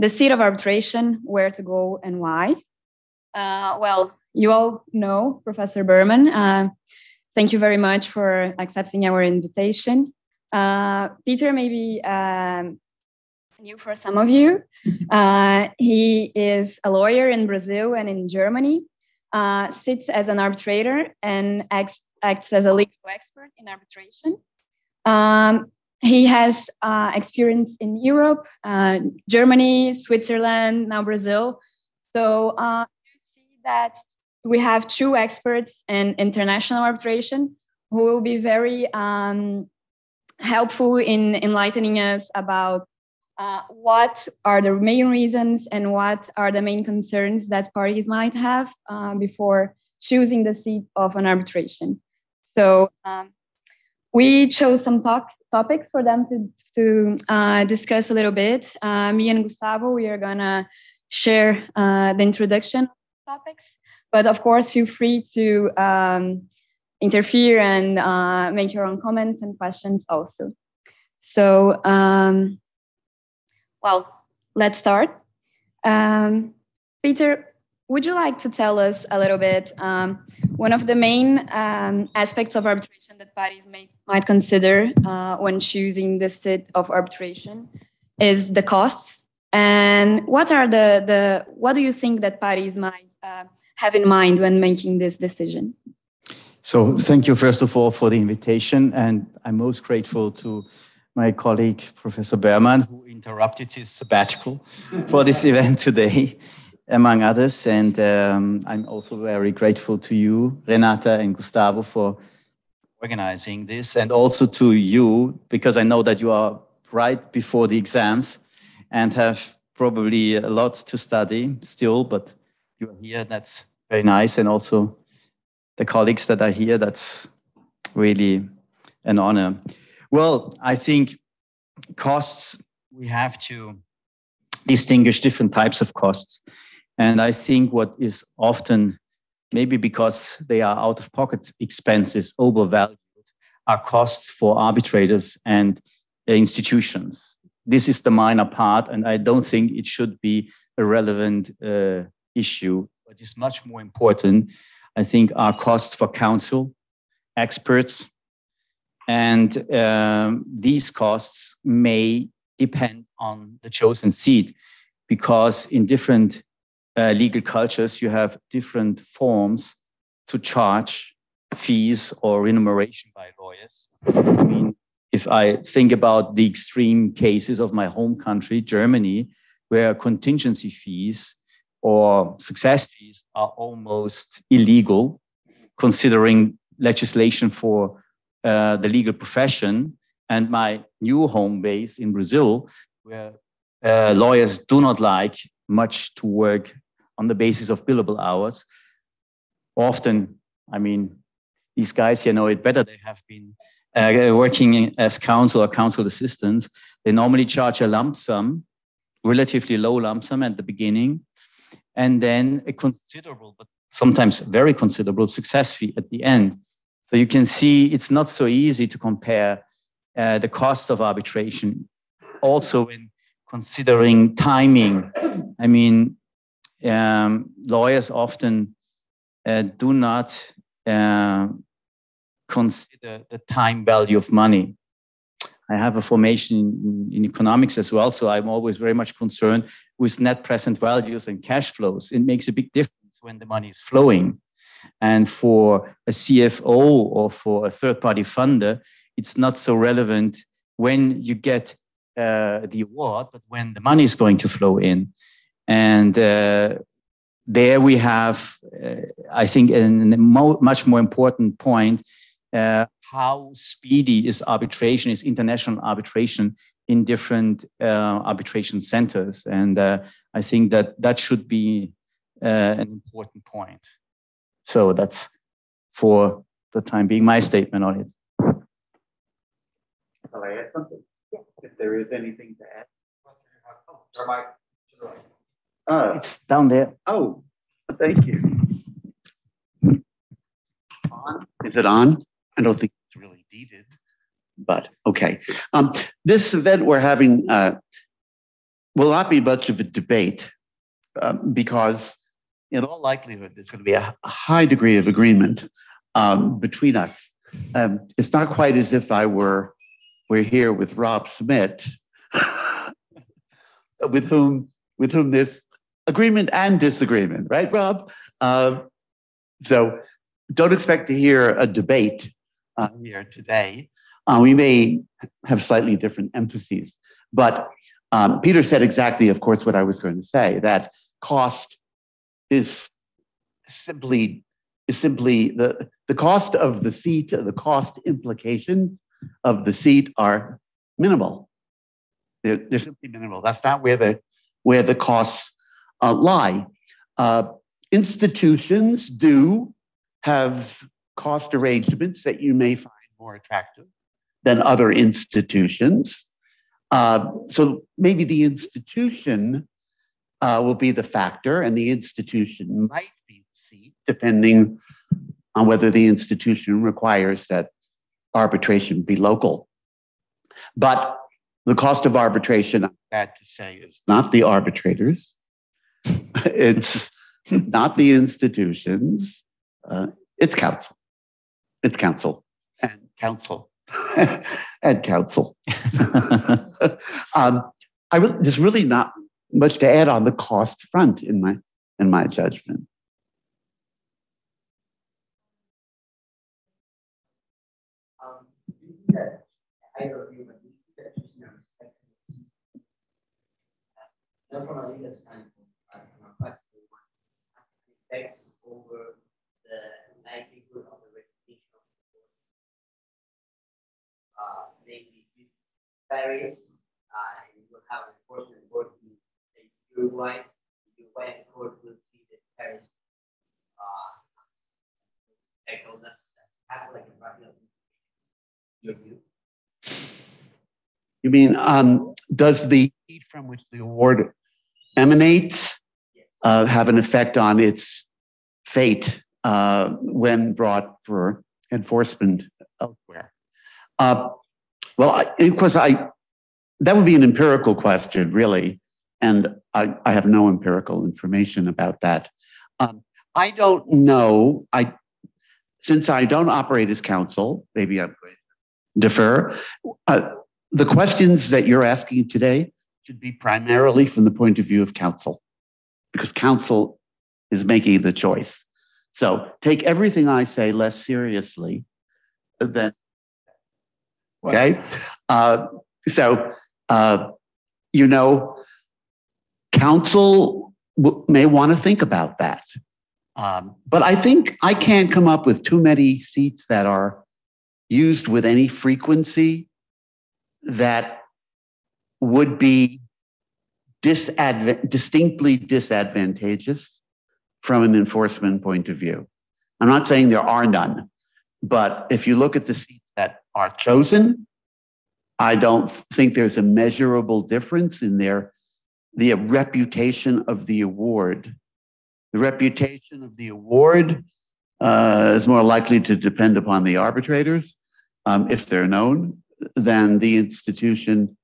the seat of arbitration, where to go, and why. Uh, well, you all know Professor Bermann. Uh, thank you very much for accepting our invitation. Uh, Peter, maybe um, new for some of you. Uh, he is a lawyer in Brazil and in Germany, uh, sits as an arbitrator and acts, acts as a legal expert in arbitration. Um, he has uh, experience in Europe, uh, Germany, Switzerland, now Brazil. So uh, you see that we have two experts in international arbitration who will be very um, helpful in enlightening us about uh, what are the main reasons and what are the main concerns that parties might have uh, before choosing the seat of an arbitration. So um, we chose some talk, topics for them to, to uh, discuss a little bit. Uh, me and Gustavo, we are gonna share uh, the introduction topics, but of course, feel free to um, interfere and uh, make your own comments and questions also. So, um, well, let's start. Um, Peter, would you like to tell us a little bit um, one of the main um, aspects of arbitration that parties may, might consider uh, when choosing the seat of arbitration is the costs? And what are the, the what do you think that parties might uh, have in mind when making this decision? So thank you first of all for the invitation and i'm most grateful to my colleague professor bermann who interrupted his sabbatical for this event today among others. And um, I'm also very grateful to you, Renata and Gustavo, for organizing this, and also to you, because I know that you are right before the exams and have probably a lot to study still, but you are here. That's very nice. And also the colleagues that are here, that's really an honor. Well, I think costs, we have to distinguish different types of costs. And I think what is often, maybe because they are out of pocket expenses, overvalued, are costs for arbitrators and institutions. This is the minor part, and I don't think it should be a relevant uh, issue. What is much more important, I think, are costs for counsel, experts, and um, these costs may depend on the chosen seat because in different uh, legal cultures, you have different forms to charge fees or remuneration by lawyers. I mean, if I think about the extreme cases of my home country, Germany, where contingency fees or success fees are almost illegal, considering legislation for uh, the legal profession, and my new home base in Brazil, where uh, lawyers do not like much to work on the basis of billable hours. Often, I mean, these guys here know it better. They have been uh, working as counsel or counsel assistants. They normally charge a lump sum, relatively low lump sum at the beginning, and then a considerable, but sometimes very considerable success fee at the end. So you can see it's not so easy to compare uh, the cost of arbitration. Also, in considering timing, I mean, um, lawyers often uh, do not uh, consider the time value of money. I have a formation in, in, economics as well, so I'm always very much concerned with net present values and cash flows. It makes a big difference when the money is flowing. And for a CFO or for a third party funder, it's not so relevant when you get uh, the award, but when the money is going to flow in. And uh, there we have, uh, I think, a mo much more important point uh, how speedy is arbitration, is international arbitration in different uh, arbitration centers. And uh, I think that that should be uh, an important point. So that's for the time being my statement on it. Shall I add something? Yeah. If there is anything to add. Uh, it's down there. Oh, thank you. On? Is it on? I don't think it's really needed, but okay. Um, this event we're having uh, will not be much of a debate um, because, in all likelihood, there's going to be a, a high degree of agreement um, between us. Um, it's not quite as if I were we're here with Rob Smith, with whom with whom there's agreement and disagreement, right, Rob? Uh, so don't expect to hear a debate uh, here today. Uh, we may have slightly different emphases, but um, Peter said exactly, of course, what I was going to say that cost is simply is simply the, the cost of the seat, the cost implications of the seat are minimal. They're, they're simply minimal. That's not where the, where the costs uh, lie. Uh, institutions do have cost arrangements that you may find more attractive than other institutions. Uh, so maybe the institution uh, will be the factor, and the institution might be the seat, depending on whether the institution requires that arbitration be local. But the cost of arbitration, I'm to say, is not the arbitrators, it's not the institutions, uh, it's counsel. It's counsel and counsel and counsel. um, I re- there's really not much to add on the cost front in my in my judgment. Um, either of you, but you should choose your respective. Not from a legal standpoint, but from a practical one, effect over the likelihood of the repetition of the court. Uh, namely, Paris, uh, and you will have an enforcement board in Uruguay. Uruguay court will see that Paris uh, echo that's that's kind of like a practical your view. You mean, um, does the heat from which the award emanates uh, have an effect on its fate uh, when brought for enforcement elsewhere? Uh, well, I, of course, I that would be an empirical question, really, and I, I have no empirical information about that. Um, I don't know. I since I don't operate as counsel, maybe I'm going to defer. Uh, the questions that you're asking today should be primarily from the point of view of counsel, because counsel is making the choice. So take everything I say less seriously than. Okay. Uh, so, uh, you know, counsel w- may want to think about that. Um, but I think I can't come up with too many seats that are used with any frequency that would be disadv- distinctly disadvantageous from an enforcement point of view. I'm not saying there are none, but if you look at the seats that are chosen, I don't think there's a measurable difference in their the reputation of the award. The reputation of the award uh, is more likely to depend upon the arbitrators um, if they're known than the institution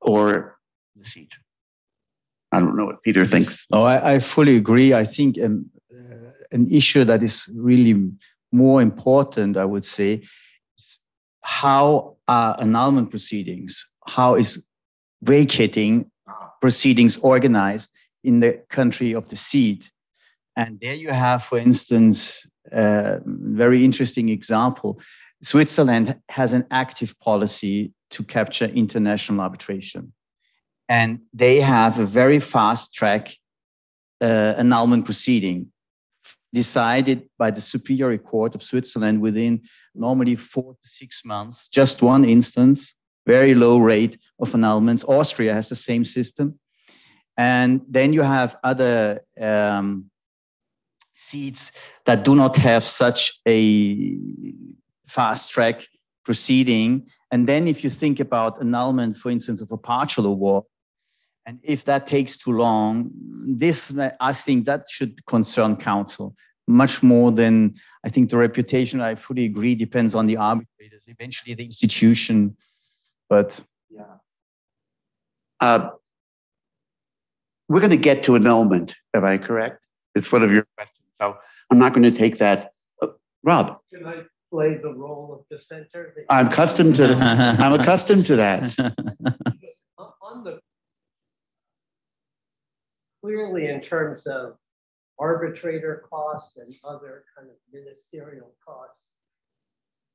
or the seat. I don't know what Peter thinks. No, I, I fully agree. I think um, uh, an issue that is really more important, I would say, is how are annulment proceedings, how is vacating proceedings organized in the country of the seat. And there you have, for instance, a very interesting example. Switzerland has an active policy to capture international arbitration. And they have a very fast track uh, annulment proceeding decided by the Superior Court of Switzerland within normally four to six months, just one instance, very low rate of annulments. Austria has the same system. And then you have other um, seats that do not have such a fast track proceeding. And then if you think about annulment, for instance, of a partial award, and if that takes too long, this, I think that should concern counsel much more than I think the reputation, I fully agree, depends on the arbitrators, eventually the institution. But yeah. Uh, we're going to get to annulment. Am I correct? It's one of your questions. So I'm not going to take that. Uh, Rob. Can I play the role of dissenter? I'm accustomed to. I'm accustomed to that. on the clearly in terms of arbitrator costs and other kind of ministerial costs,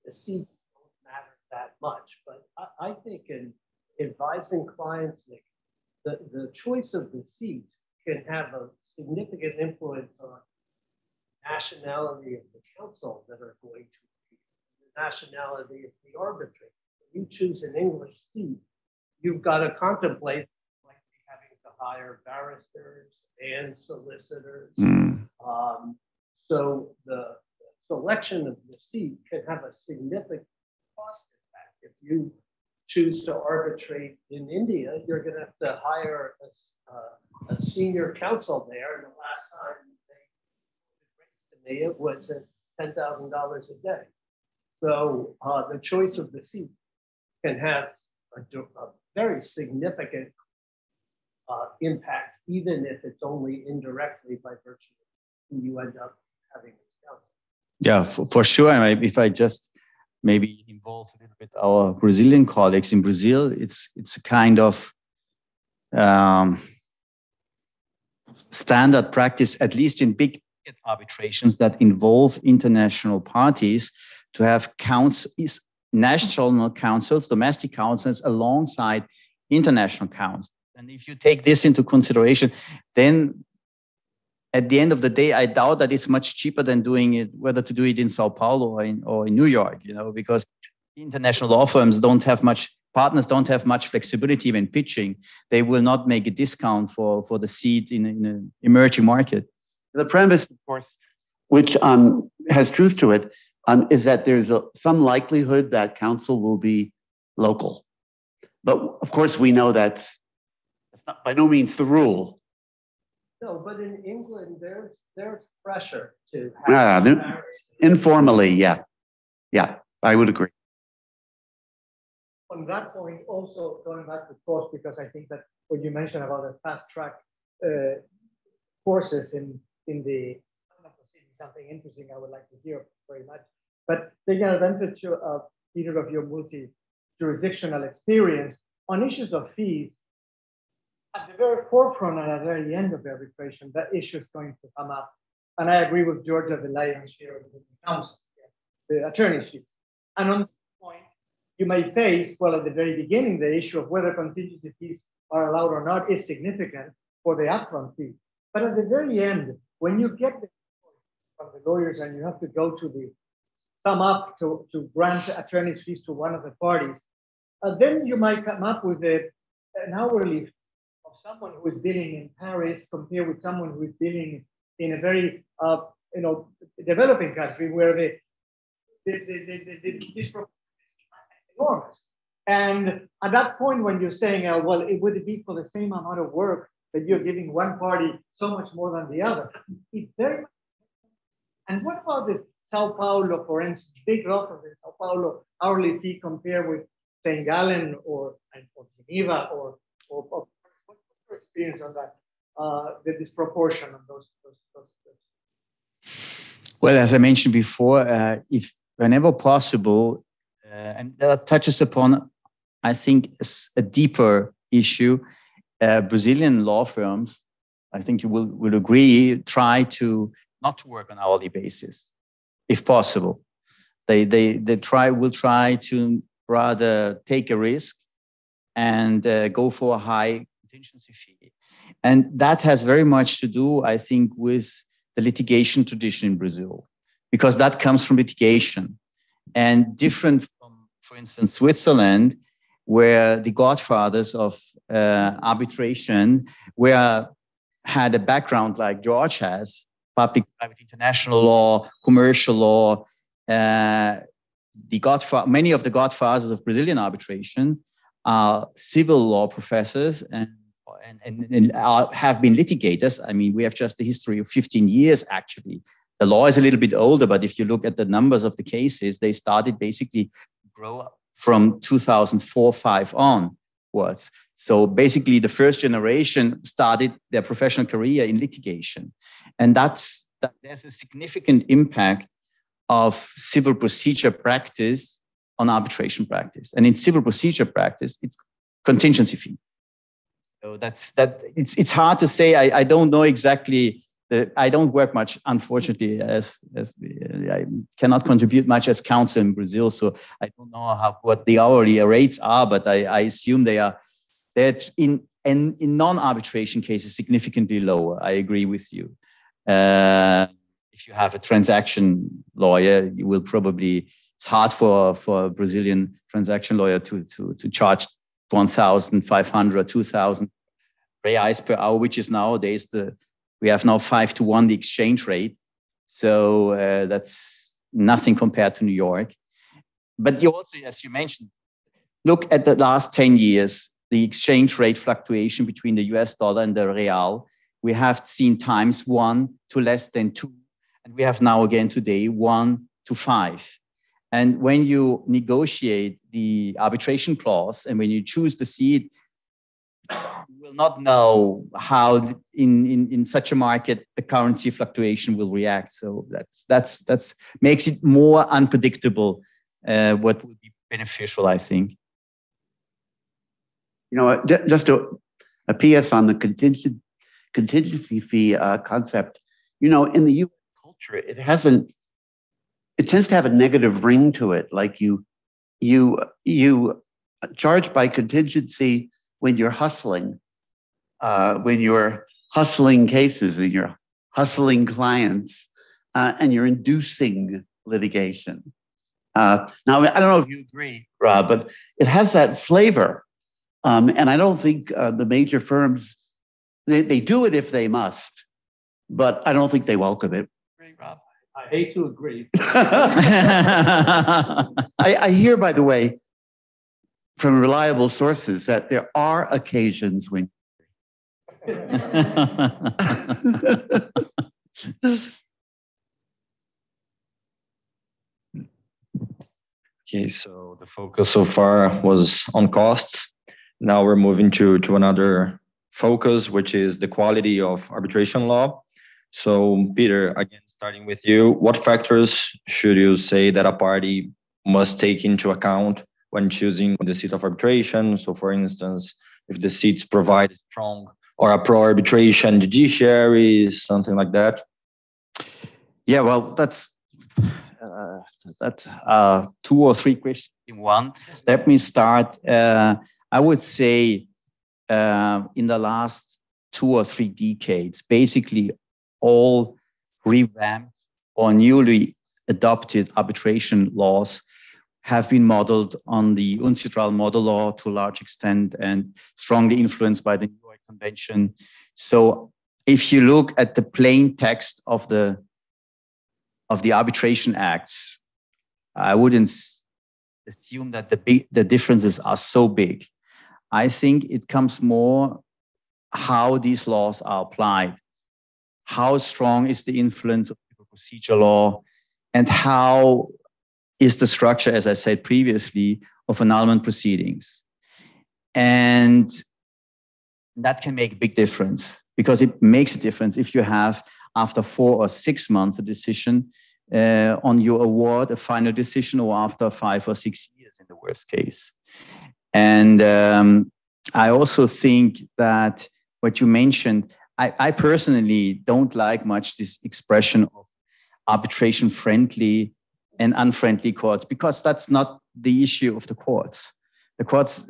the seats don't matter that much. But I, I think in advising clients, the, the choice of the seat can have a significant influence on nationality of the counsel that are going to be the nationality of the arbitrator. When you choose an English seat, you've got to contemplate like having to hire barristers and solicitors. Mm. Um, so the selection of the seat can have a significant cost impact. If you choose to arbitrate in India, you're going to have to hire a, uh, a senior counsel there. And the last time they to me, it was at $10,000 a day. So uh, the choice of the seat can have a, a very significant uh, impact, even if it's only indirectly by virtue of who you end up having as counsel. Yeah, for, for sure. if I just maybe involve a little bit our Brazilian colleagues in Brazil, it's it's a kind of um, standard practice, at least in big arbitrations that involve international parties, to have counts national counsels, domestic counsels, alongside international counsels. And if you take this into consideration, then at the end of the day, I doubt that it's much cheaper than doing it, whether to do it in Sao Paulo or in, or in New York, you know, because international law firms don't have much, partners don't have much flexibility when pitching. They will not make a discount for, for the seat in, in an emerging market. The premise, of course, which um, has truth to it, um, is that there's a, some likelihood that counsel will be local. But of course, we know that's, by no means the rule. No, but in England, there's there's pressure to have yeah, informally, yeah, yeah, I would agree. On that point, also going back to course, because I think that what you mentioned about the fast track uh, courses in in the something interesting I would like to hear very much. But taking advantage of Peter of your multi-jurisdictional experience on issues of fees, at the very forefront and at the very end of the arbitration, that issue is going to come up. And I agree with Georgia, the lion's share of the counsel, the attorney's fees. And on this point, you may face, well, at the very beginning, the issue of whether contingency fees are allowed or not is significant for the upfront fee. But at the very end, when you get the from the lawyers and you have to go to the sum up to, to grant attorney's fees to one of the parties, uh, then you might come up with a, an hourly of someone who is dealing in Paris compared with someone who is dealing in a very uh, you know developing country where the the, the, the, the, is enormous. And at that point, when you're saying, uh, well, it would be for the same amount of work that you're giving one party so much more than the other, it very and what about the Sao Paulo, for instance, big law firms in Sao Paulo hourly fee compared with St. Gallen or, or Geneva or, or, or what's your experience on that? Uh, the disproportion of those, those, those, those. Well, as I mentioned before, uh, if whenever possible, uh, and that touches upon, I think, a, a deeper issue. Uh, Brazilian law firms, I think you will, will agree, try to not to work on hourly basis, if possible. They, they, they try, will try to rather take a risk and uh, go for a high contingency fee. And that has very much to do, I think, with the litigation tradition in Brazil, because that comes from litigation and different from, for instance, Switzerland, where the godfathers of uh, arbitration were had a background like George has, public private international law, commercial law. Uh, the many of the godfathers of Brazilian arbitration are civil law professors and, and, and, and are, have been litigators. I mean, we have just a history of 15 years, actually. The law is a little bit older, but if you look at the numbers of the cases, they started basically grow up from 2004 5 on. Courts. So basically, the first generation started their professional career in litigation, and that's that. There's a significant impact of civil procedure practice on arbitration practice, and in civil procedure practice, it's contingency fee. So that's that. It's it's hard to say. I, I don't know exactly I don't work much, unfortunately, as, as I cannot contribute much as counsel in Brazil. So I don't know how what the hourly rates are, but I, I assume they are that in in, in non-arbitration cases significantly lower. I agree with you. Uh, if you have a transaction lawyer, you will probably it's hard for for a Brazilian transaction lawyer to to to charge 1,500, 2,000 reais per hour, which is nowadays the we have now five to one the exchange rate. So uh, that's nothing compared to New York. But you also, as you mentioned, look at the last 10 years, the exchange rate fluctuation between the US dollar and the real. We have seen times one to less than two. And we have now again today one to five. And when you negotiate the arbitration clause and when you choose the seat will not know how in, in, in such a market the currency fluctuation will react. So that's that's that's makes it more unpredictable. Uh, what would be beneficial, I think. You know, just a, a PS on the contingency fee uh, concept. You know, in the U.S. culture, it hasn't. It tends to have a negative ring to it. Like you, you, you charge by contingency when you're hustling, uh, when you're hustling cases and you're hustling clients uh, and you're inducing litigation. Uh, now, I don't know if you agree, Rob, but it has that flavor. Um, and I don't think uh, the major firms, they, they do it if they must, but I don't think they welcome it. Rob. I hate to agree. I, I hear, by the way, from reliable sources that there are occasions when Okay, so the focus so far was on costs. Now we're moving to, to another focus, which is the quality of arbitration law. So, Peter, again, starting with you, what factors should you say that a party must take into account when choosing the seat of arbitration. So, for instance, if the seats provide strong or a pro arbitration judiciary, something like that. Yeah, well, that's uh, that's uh, two or three questions in one. Let me start. Uh, I would say uh, in the last two or three decades, basically all revamped or newly adopted arbitration laws have been modeled on the UNCITRAL model law to a large extent and strongly influenced by the New Convention. So if you look at the plain text of the of the arbitration acts, I wouldn't assume that the big, the differences are so big. I think it comes more how these laws are applied, how strong is the influence of procedure law, and how is the structure, as I said previously, of annulment proceedings. And that can make a big difference because it makes a difference if you have, after four or six months, a decision uh, on your award, a final decision, or after five or six years in the worst case. And um, I also think that what you mentioned, I, I personally don't like much this expression of arbitration friendly and unfriendly courts because that's not the issue of the courts. The courts,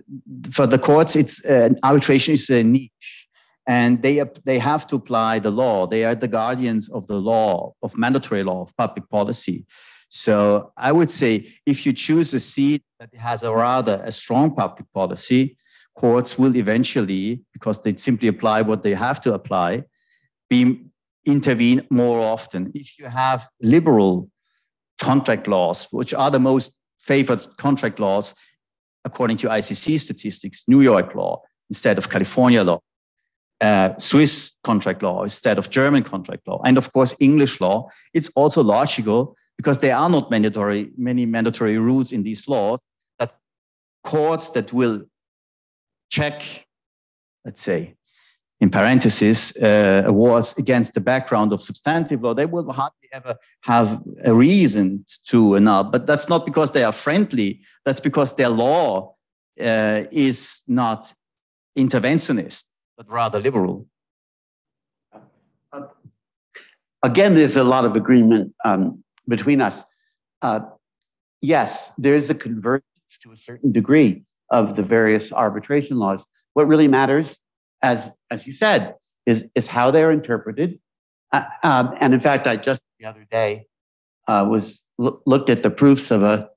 for the courts, it's uh, arbitration is a niche, and they they have to apply the law. They are the guardians of the law, of mandatory law, of public policy. So I would say if you choose a seat that has a rather a strong public policy, courts will eventually, because they simply apply what they have to apply, be intervene more often. If you have liberal contract laws, which are the most favored contract laws according to ICC statistics, New York law instead of California law, uh, Swiss contract law instead of German contract law, and of course English law. It's also logical because there are not mandatory many mandatory rules in these laws that courts that will check, let's say, in parentheses, uh, awards against the background of substantive law, they will hardly ever have a reason to annul. But that's not because they are friendly. That's because their law uh, is not interventionist, but rather liberal. Again, there's a lot of agreement um, between us. Uh, yes, there is a convergence to a certain degree of the various arbitration laws. What really matters as as you said, is is how they're interpreted. Uh, um, and in fact, I just the other day uh, was lo- looked at the proofs of a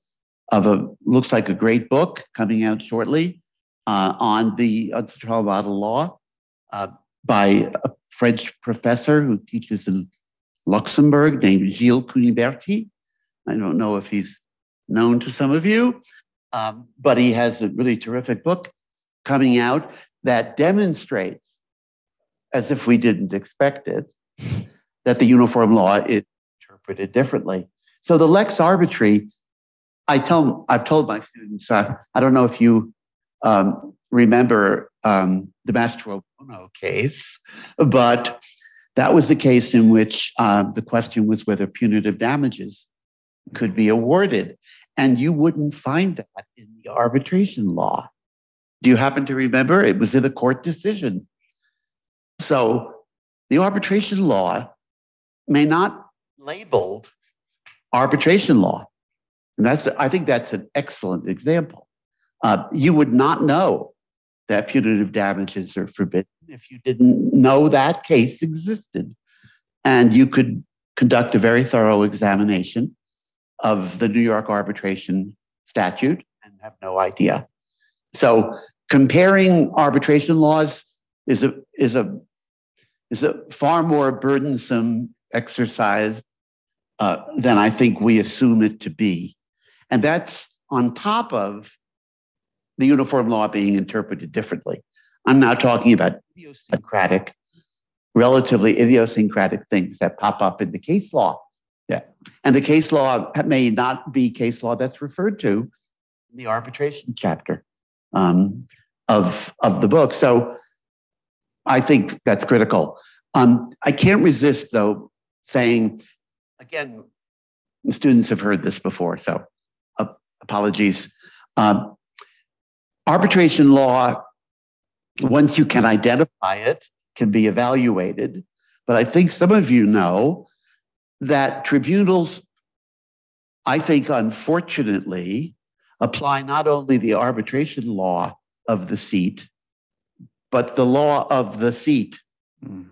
of a looks like a great book coming out shortly uh, on the on model law uh, by a French professor who teaches in Luxembourg named Gilles Cuniberti. I don't know if he's known to some of you, um, but he has a really terrific book coming out that demonstrates as if we didn't expect it, that the uniform law is interpreted differently. So the lex arbitri, I tell, I've told my students, uh, I don't know if you um, remember um, the Mastro Bono case, but that was the case in which uh, the question was whether punitive damages could be awarded. And you wouldn't find that in the arbitration law. Do you happen to remember? It was in a court decision. So the arbitration law may not labeled arbitration law. And that's, I think that's an excellent example. Uh, you would not know that punitive damages are forbidden if you didn't know that case existed. And you could conduct a very thorough examination of the New York arbitration statute and have no idea. So comparing arbitration laws is a is a is a far more burdensome exercise uh, than I think we assume it to be, and that's on top of the uniform law being interpreted differently. I'm now talking about idiosyncratic, relatively idiosyncratic things that pop up in the case law. Yeah. And the case law may not be case law that's referred to in the arbitration chapter. Um, of of the book. So I think that's critical. Um, I can't resist though saying again, students have heard this before, so apologies. Um, arbitration law, once you can identify it, can be evaluated. But I think some of you know that tribunals, I think, unfortunately, apply not only the arbitration law of the seat, but the law of the seat, mm.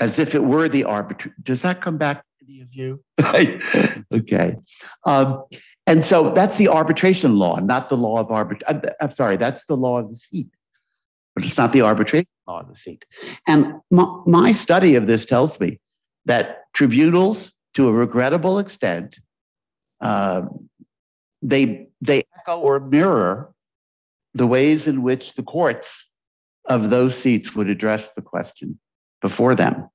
as if it were the arbitrator. Does that come back to any of you? okay. Um, and so that's the arbitration law, not the law of arbitration. I'm sorry, that's the law of the seat, but it's not the arbitration law of the seat. And my, my study of this tells me that tribunals, to a regrettable extent, uh, they they echo or mirror the ways in which the courts of those seats would address the question before them,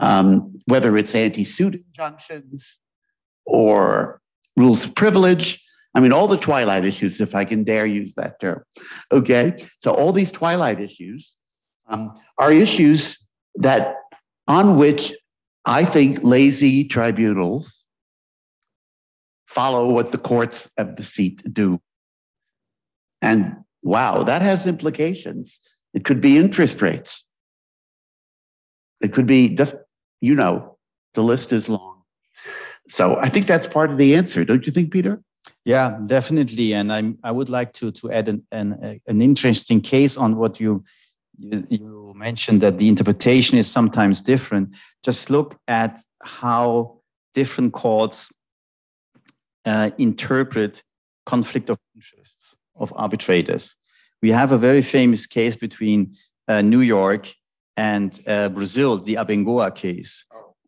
um, whether it's anti suit injunctions or rules of privilege. I mean, all the twilight issues, if I can dare use that term. Okay. So, all these twilight issues um, are issues that on which I think lazy tribunals follow what the courts of the seat do. And Wow, that has implications. It could be interest rates. It could be just, you know, the list is long. So I think that's part of the answer, don't you think, Peter? Yeah, definitely. And I'm, I would like to to add an an, an interesting case on what you, you you mentioned that the interpretation is sometimes different. Just look at how different courts uh, interpret conflict of interests of arbitrators. We have a very famous case between uh, New York and uh, Brazil, the Abengoa case.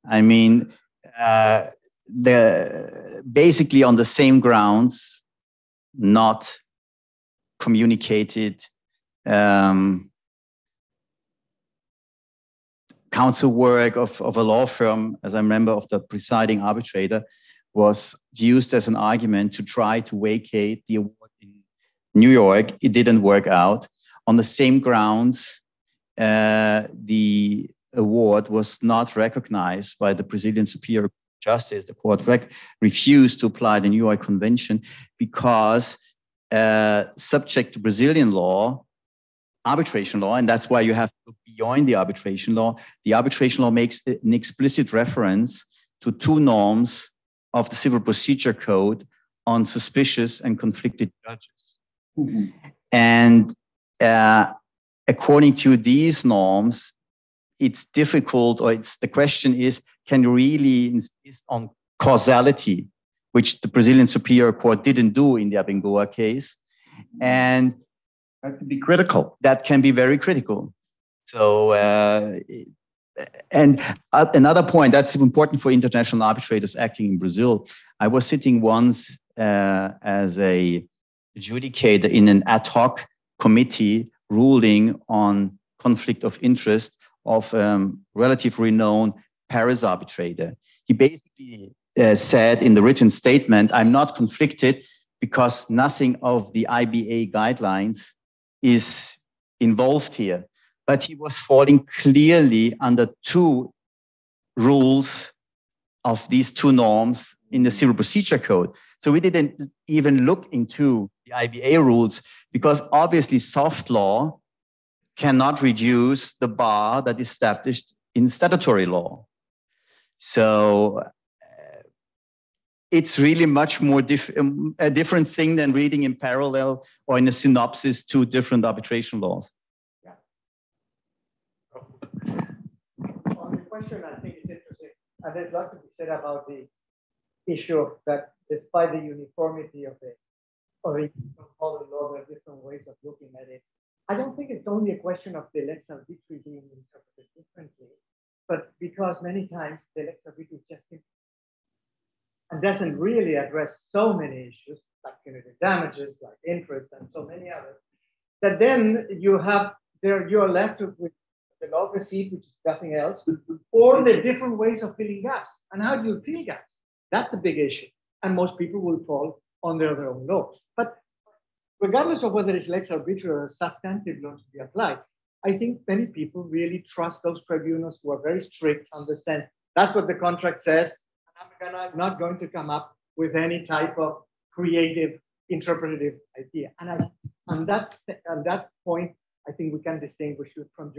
I mean, uh, the basically on the same grounds, not communicated. Um, counsel work of, of a law firm, as I remember, of the presiding arbitrator, was used as an argument to try to vacate the award in New York, it didn't work out. on the same grounds, uh, the award was not recognized by the Brazilian Superior Justice. The court rec- refused to apply the New York Convention because, uh, subject to Brazilian law, arbitration law, and that's why you have to look beyond the arbitration law. The arbitration law makes an explicit reference to two norms of the Civil Procedure Code on suspicious and conflicted judges. Mm-hmm. And uh, according to these norms, it's difficult, or it's the question is, can you really insist on causality, which the Brazilian Superior Court didn't do in the Abengoa case, and that can be critical. That can be very critical. So, uh, and another point that's important for international arbitrators acting in Brazil. I was sitting once uh, as a adjudicator in an ad hoc committee ruling on conflict of interest of um, relative renowned Paris arbitrator. He basically uh, said in the written statement, I'm not conflicted because nothing of the IBA guidelines is involved here. But he was falling clearly under two rules of these two norms in the Civil Procedure Code. So we didn't even look into the IBA rules because obviously soft law cannot reduce the bar that is established in statutory law. So it's really much more um, a different thing than reading in parallel or in a synopsis two different arbitration laws. On the question, I think it's interesting, and there's a lot to be said about the issue of that despite the uniformity of the of the common law, there are different ways of looking at it. I don't think it's only a question of the lex arbitri being interpreted differently, but because many times the lex arbitri just and doesn't really address so many issues like punitive damages, like interest, and so many others, that then you have there you're left with the law receipt, which is nothing else, or the different ways of filling gaps. And how do you fill gaps? That's the big issue. And most people will fall under their own law. But regardless of whether it's lex arbitri or a substantive law to be applied, I think many people really trust those tribunals who are very strict on the sense that's what the contract says, I'm gonna, not going to come up with any type of creative interpretative idea. And I, on that, on that point, I think we can distinguish you from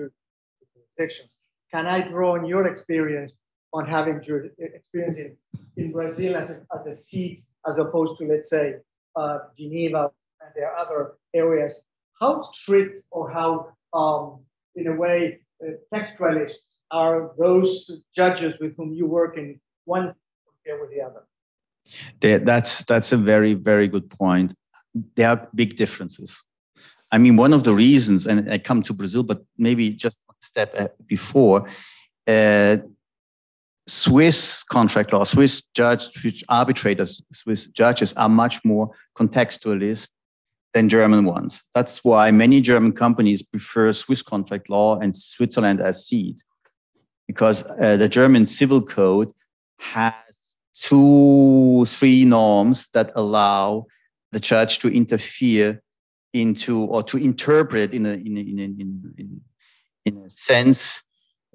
Can I draw on your experience on having experience in, in Brazil as a, as a seat, as opposed to, let's say, uh, Geneva and there are other areas? How strict or how, um, in a way, uh, textualist are those judges with whom you work in one compare with the other? That's that's a very very good point. There are big differences. I mean, one of the reasons, and I come to Brazil, but maybe just step uh, before, uh, Swiss contract law, Swiss judge, arbitrators, Swiss judges are much more contextualist than German ones. That's why many German companies prefer Swiss contract law and Switzerland as seat, because uh, the German civil code has two, three norms that allow the church to interfere into or to interpret in a, in a, in a, in, in a sense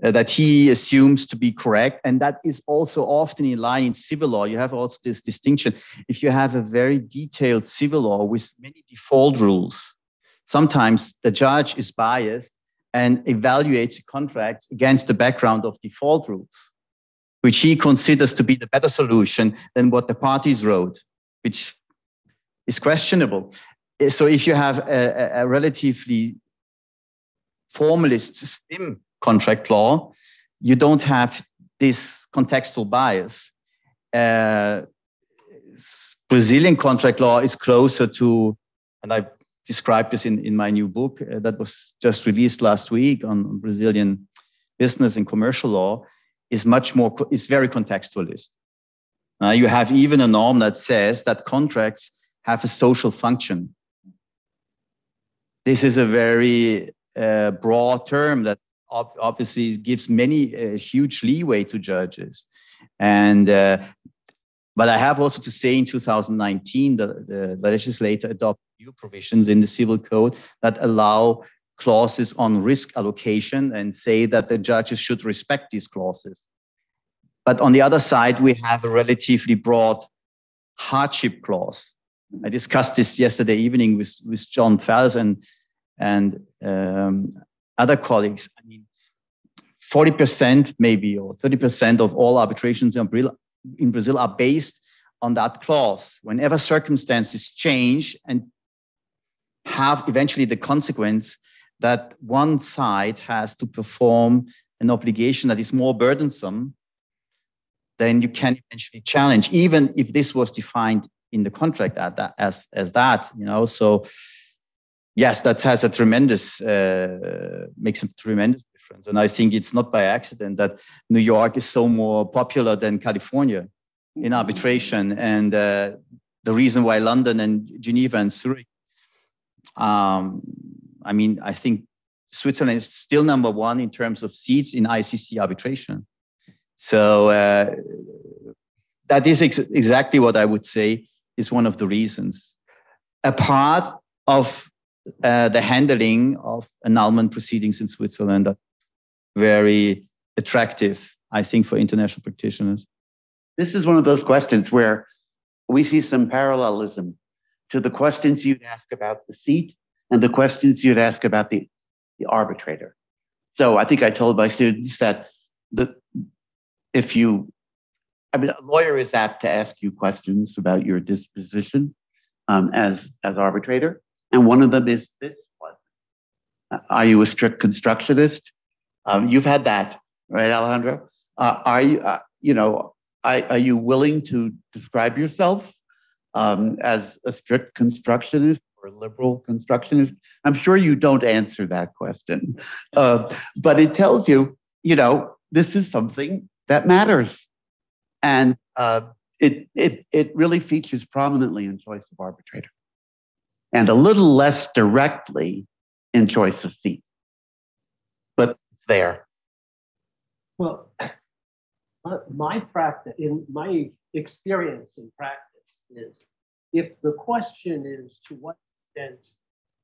uh, that he assumes to be correct. And that is also often in line in civil law. You have also this distinction. If you have a very detailed civil law with many default rules, sometimes the judge is biased and evaluates a contract against the background of default rules which he considers to be the better solution than what the parties wrote, which is questionable. So if you have a, a relatively formalist STIM contract law, you don't have this contextual bias. Uh, Brazilian contract law is closer to, and I described this in, in my new book uh, that was just released last week on Brazilian business and commercial law is much more, is very contextualist. Uh, you have even a norm that says that contracts have a social function. This is a very uh, broad term that ob obviously gives many uh, huge leeway to judges. And uh, but I have also to say in 2019, the, the, the legislator adopted new provisions in the civil code that allow clauses on risk allocation and say that the judges should respect these clauses. But on the other side, we have a relatively broad hardship clause. I discussed this yesterday evening with, with John Fels and, and um, other colleagues. I mean, 40% maybe or 30% of all arbitrations in Brazil, in Brazil are based on that clause. Whenever circumstances change and have eventually the consequence that one side has to perform an obligation that is more burdensome, then you can eventually challenge, even if this was defined in the contract that, as, as that, you know. So yes, that has a tremendous, uh, makes a tremendous difference. And I think it's not by accident that New York is so more popular than California in arbitration. And uh, the reason why London and Geneva and Zurich, um, I mean, I think Switzerland is still number one in terms of seats in ICC arbitration. So uh, that is ex exactly what I would say is one of the reasons. A part of uh, the handling of annulment proceedings in Switzerland are very attractive, I think, for international practitioners. This is one of those questions where we see some parallelism to the questions you'd ask about the seat and the questions you'd ask about the, the arbitrator. So I think I told my students that the, if you, I mean, a lawyer is apt to ask you questions about your disposition um, as, as arbitrator. And one of them is this one. Are you a strict constructionist? Um, you've had that, right, Alejandro? Uh, are you, uh, you know, are, are, you willing to describe yourself um, as a strict constructionist or a liberal constructionist? I'm sure you don't answer that question, uh, but it tells you, you know, this is something that matters, and uh, it it it really features prominently in choice of arbitrator and a little less directly in choice of seat. But it's there. Well, my practice, in my experience in practice, is if the question is to what extent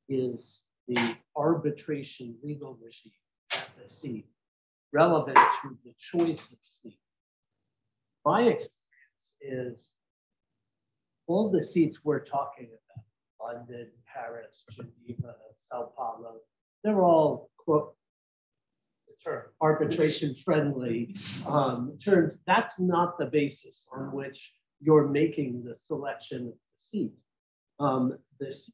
is the arbitration legal regime at the seat relevant to the choice of seat, my experience is all the seats we're talking about London, Paris, Geneva, Sao Paulo. They're all quote the term arbitration friendly um, terms. That's not the basis on which you're making the selection of the seat. Um, this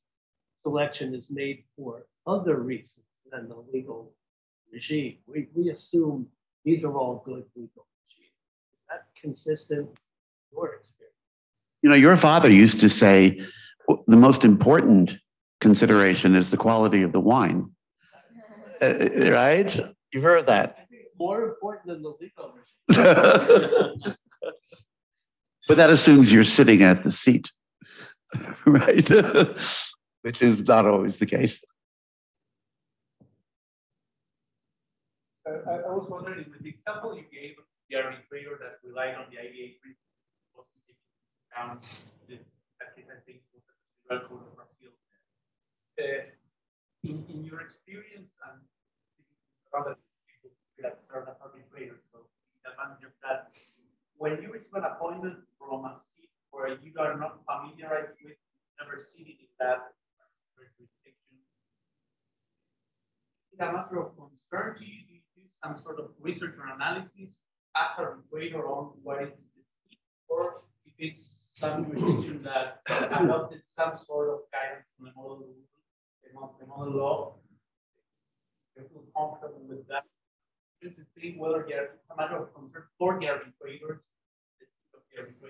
selection is made for other reasons than the legal regime. We, we assume these are all good legal regimes. Is that consistent with your experience? You know, your father used to say, the most important consideration is the quality of the wine. Uh, right? You've heard that. More important than the legal regime. but that assumes you're sitting at the seat, right? Which is not always the case. I, I, was wondering, with the example you gave of the arbitrator that relied on the IDA principle, the, that case, I think, Brazil. Uh, in, in your experience and other people that serve as arbitrators, so the advantage of that, when you receive an appointment from a seat where you are not familiarized with, never seen it in that jurisdiction, is it a matter of concern to you? Do you do some sort of research or analysis as a arbitrator on what is the seat, or if it's some jurisdiction that adopted some sort of guidance from the model, the model law. You feel comfortable with that. To think whether it's a matter of concern for the arbitrators, of the.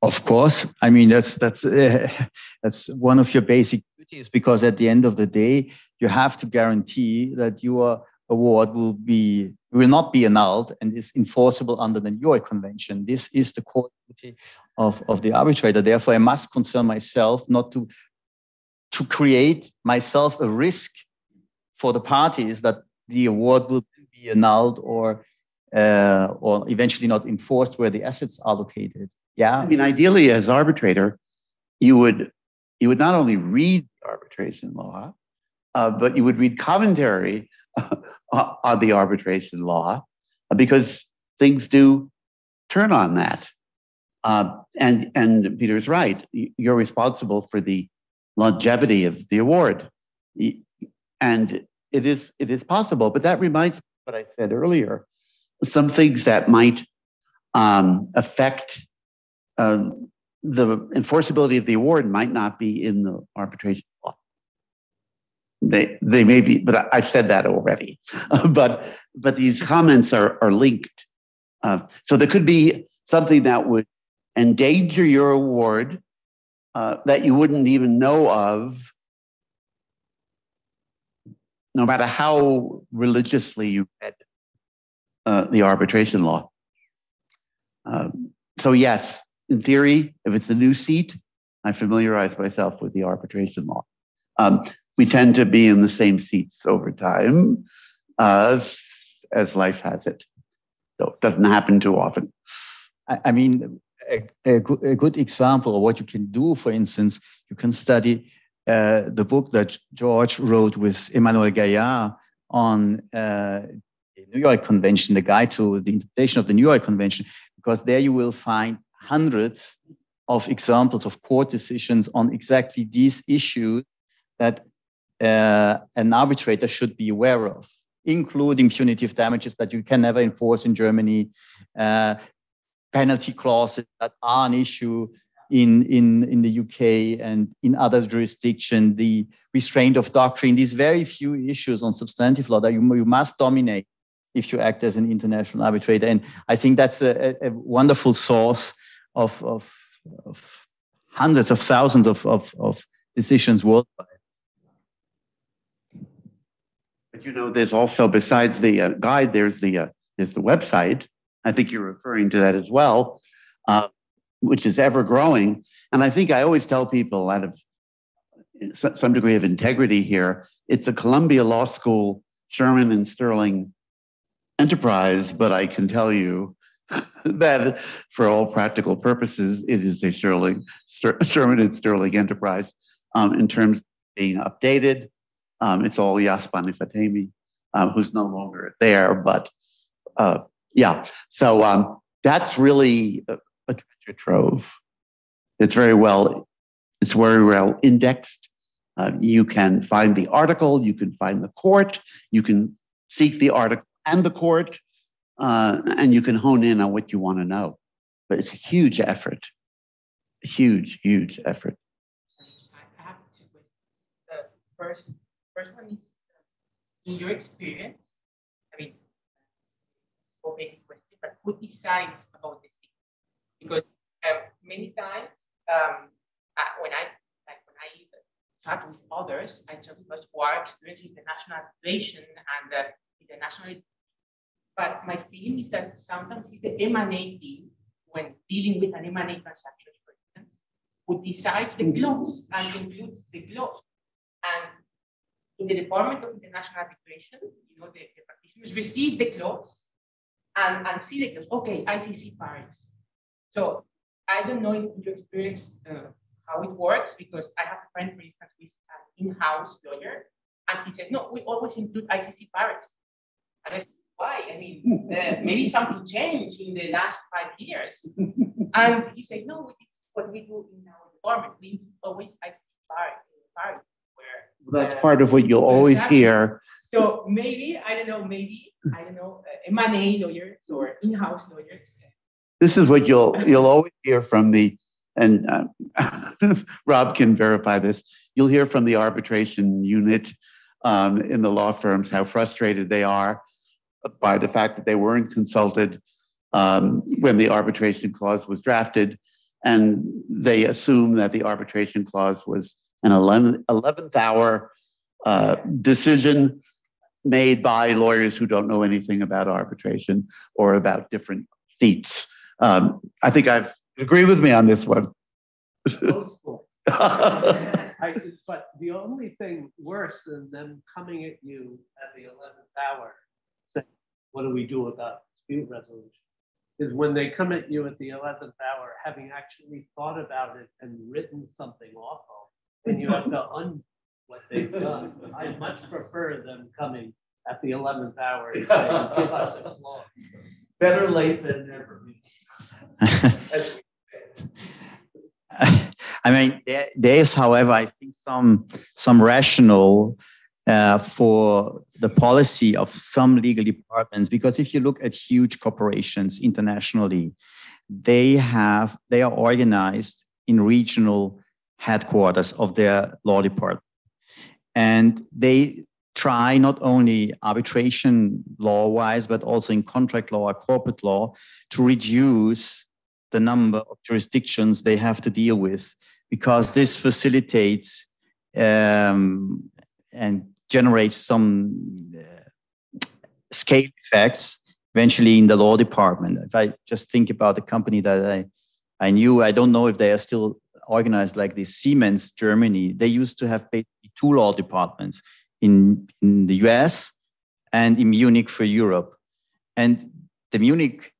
Of course, I mean that's that's uh, that's one of your basic duties because at the end of the day, you have to guarantee that your award will be will not be annulled and is enforceable under the New York Convention. This is the core duty of, of the arbitrator. Therefore, I must concern myself not to, to create myself a risk for the parties that the award will be annulled or uh, or eventually not enforced where the assets are located. Yeah. I mean, ideally, as arbitrator, you would you would not only read arbitration law, uh, but you would read commentary on the arbitration law because things do turn on that. Uh, and and Peter's right. You're responsible for the longevity of the award, and it is it is possible. But that reminds me what I said earlier. Some things that might um, affect uh, the enforceability of the award might not be in the arbitration. They they may be, but I, have said that already. but but these comments are are linked. Uh, so there could be something that would endanger your award uh, that you wouldn't even know of, no matter how religiously you read uh, the arbitration law. Um, so, yes, in theory, if it's a new seat, I familiarize myself with the arbitration law. Um, we tend to be in the same seats over time as, as life has it. So it doesn't happen too often. I, I mean, a, a, good, a, good example of what you can do, for instance, you can study uh, the book that George wrote with Emmanuel Gaillard on uh, the New York Convention, the guide to the interpretation of the New York Convention, because there you will find hundreds of examples of court decisions on exactly these issues that uh, an arbitrator should be aware of including punitive damages that you can never enforce in Germany, uh, penalty clauses that are an issue in, in, in the UK and in other jurisdictions, the restraint of doctrine, these very few issues on substantive law that you, you must dominate if you act as an international arbitrator. And I think that's a, a wonderful source of, of, of, hundreds of thousands of, of, of decisions worldwide. You know, there's also besides the uh, guide, there's the uh, there's the website, I think you're referring to that as well, uh, which is ever growing. And I think I always tell people out of some degree of integrity here, it's a Columbia Law School Shearman and Sterling enterprise, but I can tell you that for all practical purposes, it is a Sterling, Shearman and Sterling enterprise um, in terms of being updated. Um, it's all Yas Banifatemi, um, who's no longer there, but uh, yeah, so um, that's really a, treasure trove. It's very well, it's very well indexed. Uh, you can find the article, you can find the court, you can seek the article and the court, uh, and you can hone in on what you want to know. But it's a huge effort, a huge, huge effort. I have questions. The first, first one is, in your experience, I mean, or basic question, but put besides about the city. Because um, many times um, uh, when I like when I chat with others, I talk about who are experiencing international arbitration and uh, international. But my feeling is that sometimes it's the M&A team when dealing with an M&A transaction, for instance, who decides the clause and includes the clause. And in the Department of International Arbitration, you know, the, the practitioners receive the clause and, and see the clause. Okay, ICC Paris. So I don't know if you experience uh, how it works because I have a friend, for instance, who is an in-house lawyer, and he says, no, we always include ICC Paris. And I said, why? I mean, uh, maybe something changed in the last five years. and he says, no, it's what we do in our department. We always ICC Paris. That's part of what you'll always hear. So maybe, I don't know, maybe I don't know, uh, M&A lawyers or in-house lawyers. This is what you'll you'll always hear from the, and uh, Rob can verify this. You'll hear from the arbitration unit um, in the law firms how frustrated they are by the fact that they weren't consulted um, when the arbitration clause was drafted, and they assume that the arbitration clause was an 11th hour uh, decision made by lawyers who don't know anything about arbitration or about different seats. Um, I think I've agree with me on this one. I, but the only thing worse than them coming at you at the 11th hour saying, What do we do about dispute resolution? is when they come at you at the 11th hour, having actually thought about it and written something awful, and you have to un what they've done. I much prefer them coming at the 11th hour and saying, give us a clause. Better late than never. I mean, there, there is, however, I think some some rational uh, for the policy of some legal departments because if you look at huge corporations internationally, they have they are organized in regional headquarters of their law department, and they try not only arbitration law wise but also in contract law or corporate law to reduce the number of jurisdictions they have to deal with because this facilitates um, and generates some uh, scale effects eventually in the law department. If I just think about the company that I, I knew, I don't know if they are still organized like this, Siemens Germany, they used to have basically two law departments in, in the US and in Munich for Europe. And the Munich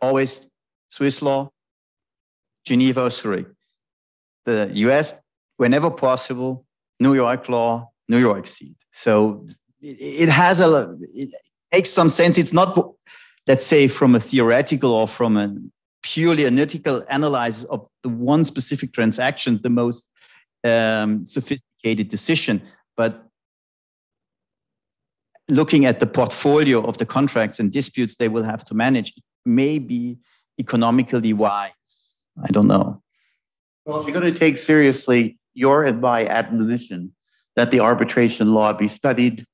always Swiss law, Geneva, Zurich. The US, whenever possible, New York law, New York seat. So it, has a, it makes some sense. It's not, let's say, from a theoretical or from a purely analytical analysis of the one specific transaction, the most um, sophisticated decision. But looking at the portfolio of the contracts and disputes they will have to manage, may be economically wise. I don't know. Well, if you're going to take seriously your and my admonition that the arbitration law be studied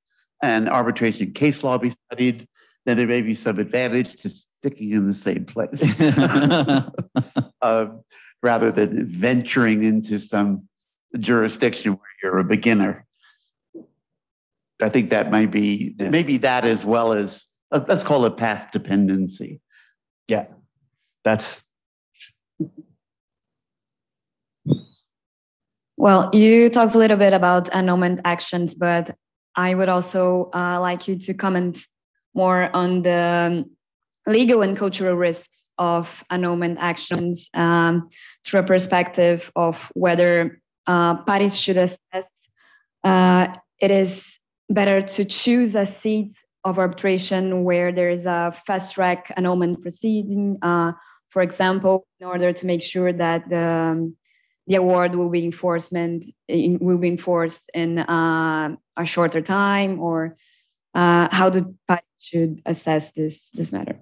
and arbitration case law be studied, then there may be some advantage to sticking in the same place uh, rather than venturing into some jurisdiction where you're a beginner. I think that might be yeah. maybe that as well as uh, let's call it path dependency. Yeah, that's well you talked a little bit about annulment actions but i would also uh, like you to comment more on the legal and cultural risks of annulment actions um, through a perspective of whether uh, parties should assess uh, it is better to choose a seat of arbitration where there is a fast track annulment proceeding uh, for example, in order to make sure that the, um, the award will be enforcement will be enforced in uh, a shorter time, or uh, how the party should assess this this matter?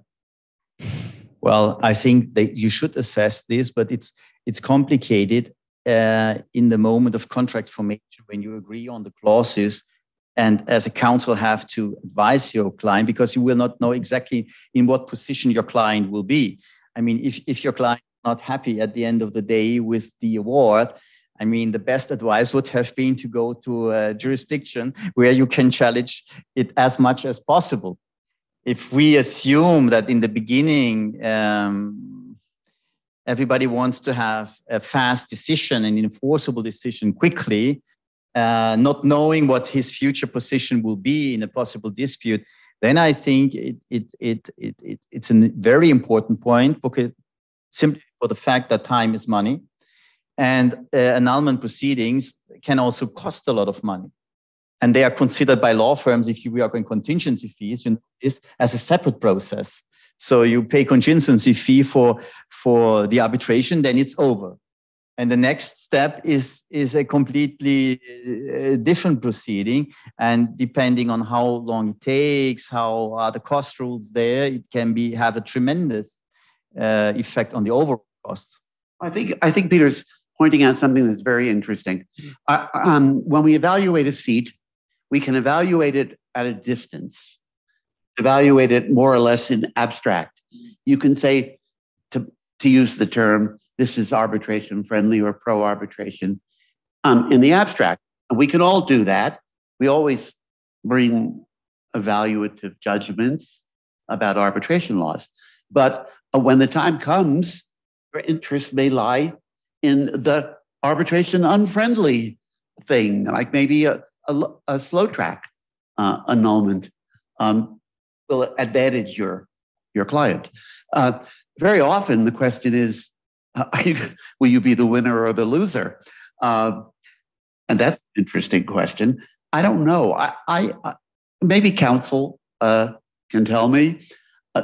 Well, I think that you should assess this, but it's it's complicated uh, in the moment of contract formation when you agree on the clauses and as a counsel have to advise your client because you will not know exactly in what position your client will be I mean, if, if your client is not happy at the end of the day with the award, I mean, the best advice would have been to go to a jurisdiction where you can challenge it as much as possible. If we assume that in the beginning, um, everybody wants to have a fast decision, an enforceable decision quickly, uh, not knowing what his future position will be in a possible dispute, then I think it, it, it, it, it, it's a very important point because simply for the fact that time is money and uh, annulment proceedings can also cost a lot of money. And they are considered by law firms, if you are going contingency fees, you know this as a separate process. So you pay contingency fee for, for the arbitration, then it's over. And the next step is is a completely uh, different proceeding. And depending on how long it takes how are the cost rules there it can be have a tremendous uh, effect on the overall costs. I think i think peter's pointing out something that's very interesting. Uh, um, when we evaluate a seat we can evaluate it at a distance evaluate it more or less in abstract you can say to to use the term this is arbitration friendly or pro arbitration um, in the abstract. And we can all do that. We always bring evaluative judgments about arbitration laws. But uh, when the time comes, your interest may lie in the arbitration unfriendly thing, like maybe a, a, a slow track uh, annulment um, will advantage your, your client. Uh, very often the question is, uh, will you be the winner or the loser? Uh, and that's an interesting question. I don't know. I, I, I maybe counsel uh, can tell me. Uh,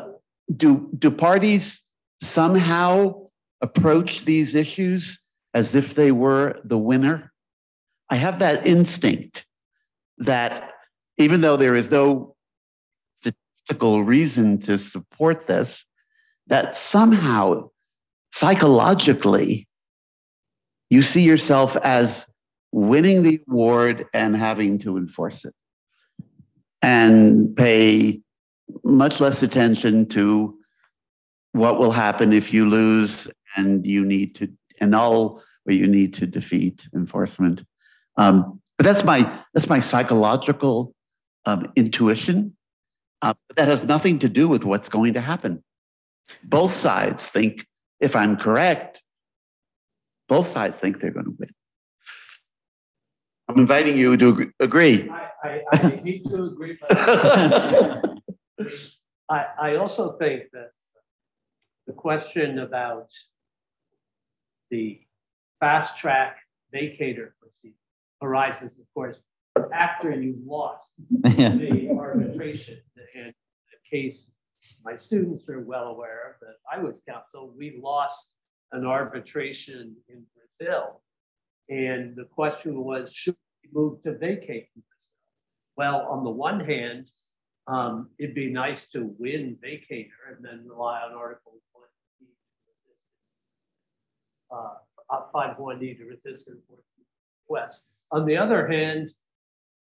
do do parties somehow approach these issues as if they were the winner? I have that instinct that even though there is no statistical reason to support this, that somehow psychologically you see yourself as winning the award and having to enforce it and pay much less attention to what will happen if you lose and you need to annul or you need to defeat enforcement. Um, but that's my that's my psychological um, intuition. Uh, but that has nothing to do with what's going to happen. Both sides think, if I'm correct, both sides think they're going to win. I'm inviting you to agree. I, I, I need to agree. I, I also think that the question about the fast track vacatur proceeding arises, of course, after you lost the arbitration. And the case, my students are well aware that I was counsel. We lost an arbitration in Brazil. And the question was, should we move to vacate Well, on the one hand, um, it'd be nice to win vacatur and then rely on Article 1 uh, 5.1e to resist enforcement request. On the other hand,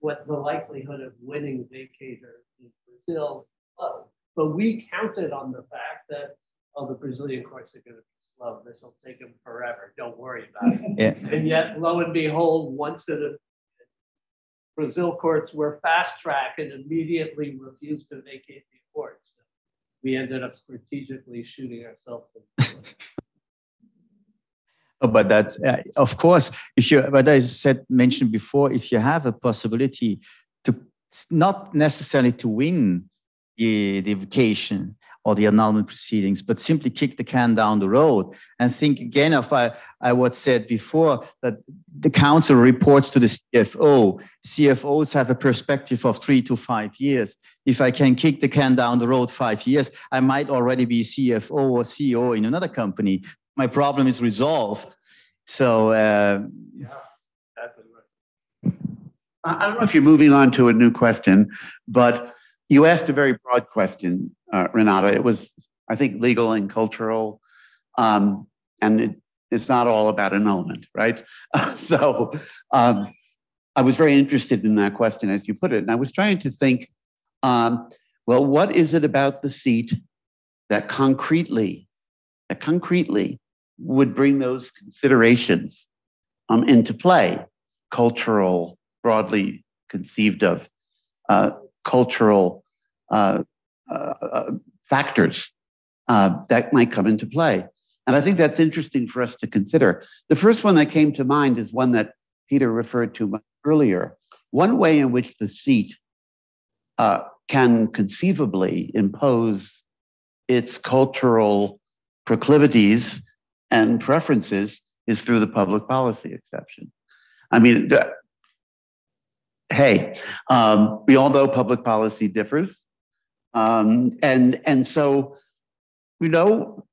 what the likelihood of winning vacatur in Brazil low. But we counted on the fact that, oh, the Brazilian courts are going to be slow. This will take them forever. Don't worry about it. Yeah. And yet, lo and behold, once the Brazil courts were fast track and immediately refused to vacate the courts. We ended up strategically shooting ourselves in the Oh, but that's uh, of course if you but i said mentioned before if you have a possibility to not necessarily to win the, the vacation or the annulment proceedings, but simply kick the can down the road and think again of I, I what said before that the counsel reports to the CFO. CFOs have a perspective of three to five years. If I can kick the can down the road five years, I might already be CFO or CEO in another company my problem is resolved. So, uh, yeah, I don't know if you're moving on to a new question, but you asked a very broad question, uh, Renata. It was, I think, legal and cultural, um, and it, it's not all about annulment, right? so, um, I was very interested in that question as you put it, and I was trying to think, um, well, what is it about the seat that concretely, that concretely would bring those considerations um, into play cultural, broadly conceived of, uh, cultural uh, uh, uh, factors uh, that might come into play. And I think that's interesting for us to consider. The first one that came to mind is one that Peter referred to earlier. One way in which the seat uh, can conceivably impose its cultural proclivities and preferences is through the public policy exception. I mean, the, hey, um, we all know public policy differs. Um, and, and so, you know,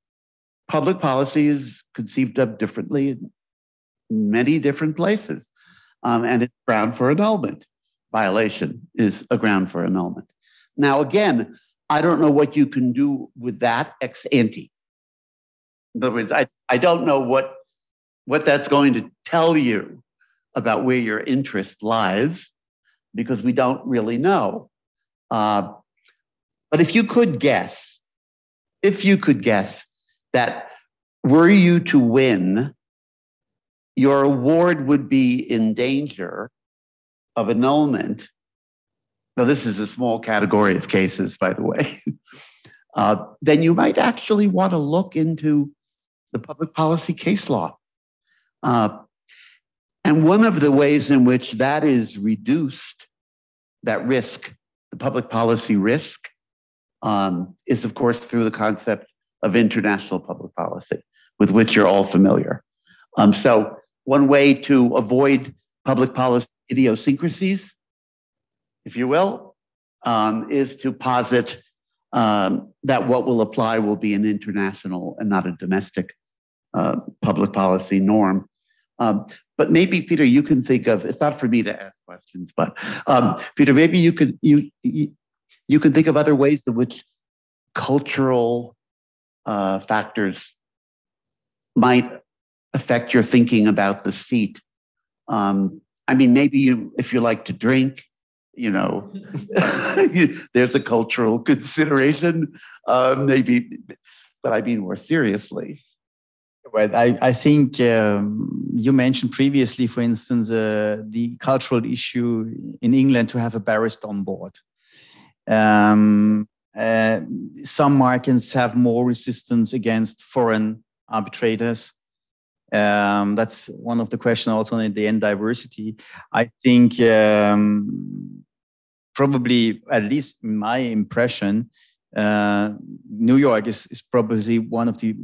public policy is conceived of differently in many different places. Um, and it's ground for annulment. Violation is a ground for annulment. Now, again, I don't know what you can do with that ex ante. In other words, I, I don't know what, what that's going to tell you about where your interest lies because we don't really know. Uh, but if you could guess, if you could guess that were you to win, your award would be in danger of annulment. Now, this is a small category of cases, by the way. Uh, then you might actually want to look into the public policy case law. Uh, and one of the ways in which that is reduced, that risk, the public policy risk, um, is of course through the concept of international public policy, with which you're all familiar. Um, so, one way to avoid public policy idiosyncrasies, if you will, um, is to posit um, that what will apply will be an international and not a domestic uh, public policy norm. Um, but maybe Peter, you can think of. It's not for me to ask questions, but um, Peter, maybe you could you you can think of other ways in which cultural uh, factors might affect your thinking about the seat. Um, I mean, maybe you, if you like to drink, you know, there's a cultural consideration, uh, maybe, but I mean more seriously. Well, I, I think um, you mentioned previously, for instance, uh, the cultural issue in England to have a barrister on board. Um, uh, some markets have more resistance against foreign arbitrators. Um, that's one of the questions also in the end diversity. I think um, probably, at least in my impression, uh, New York is, is probably one of the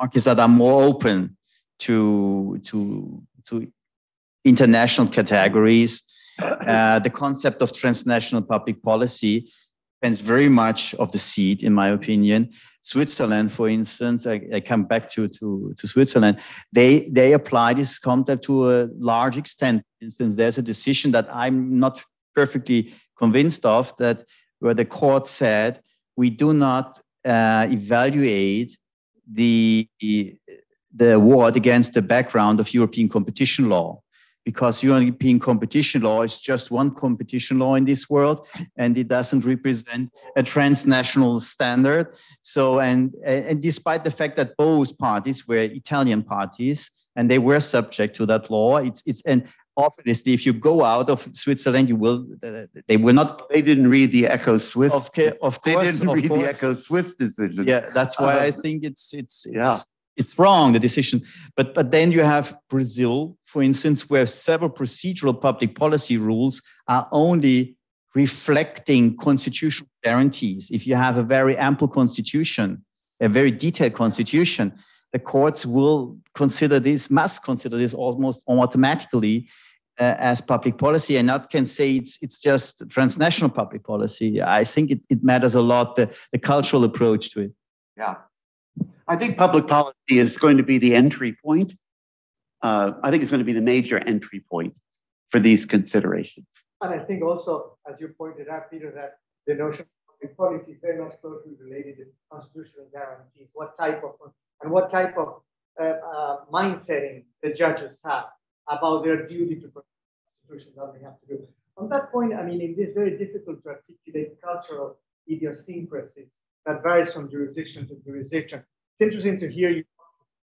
markets that are more open to to to international categories. Uh, the concept of transnational public policy depends very much of the seat, in my opinion. Switzerland, for instance, I, I, come back to, to, to Switzerland, they, they apply this concept to a large extent. For instance, there's a decision that I'm not perfectly convinced of that where the court said we do not uh, evaluate the, the award against the background of European competition law because European competition law is just one competition law in this world and it doesn't represent a transnational standard. So, and, and despite the fact that both parties were Italian parties and they were subject to that law, it's, it's, and obviously if you go out of Switzerland, you will, they will not. They didn't read the Eco Swiss. Of, of course. They didn't read course. the Eco Swiss decision. Yeah, that's why uh, I think it's, it's, it's yeah it's wrong the decision but but then you have brazil for instance where several procedural public policy rules are only reflecting constitutional guarantees if you have a very ample constitution a very detailed constitution the courts will consider this must consider this almost automatically uh, as public policy and not can say it's it's just transnational public policy i think it, it matters a lot the, the cultural approach to it yeah I think public policy is going to be the entry point. Uh, I think it's going to be the major entry point for these considerations. And I think also, as you pointed out, Peter, that the notion of public policy is very much closely related to constitutional guarantees. What type of and what type of uh, uh, mindsetting the judges have about their duty to Constitution that they have to do. On that point, I mean, it is very difficult to articulate cultural idiosyncrasies that varies from jurisdiction to jurisdiction. It's interesting to hear you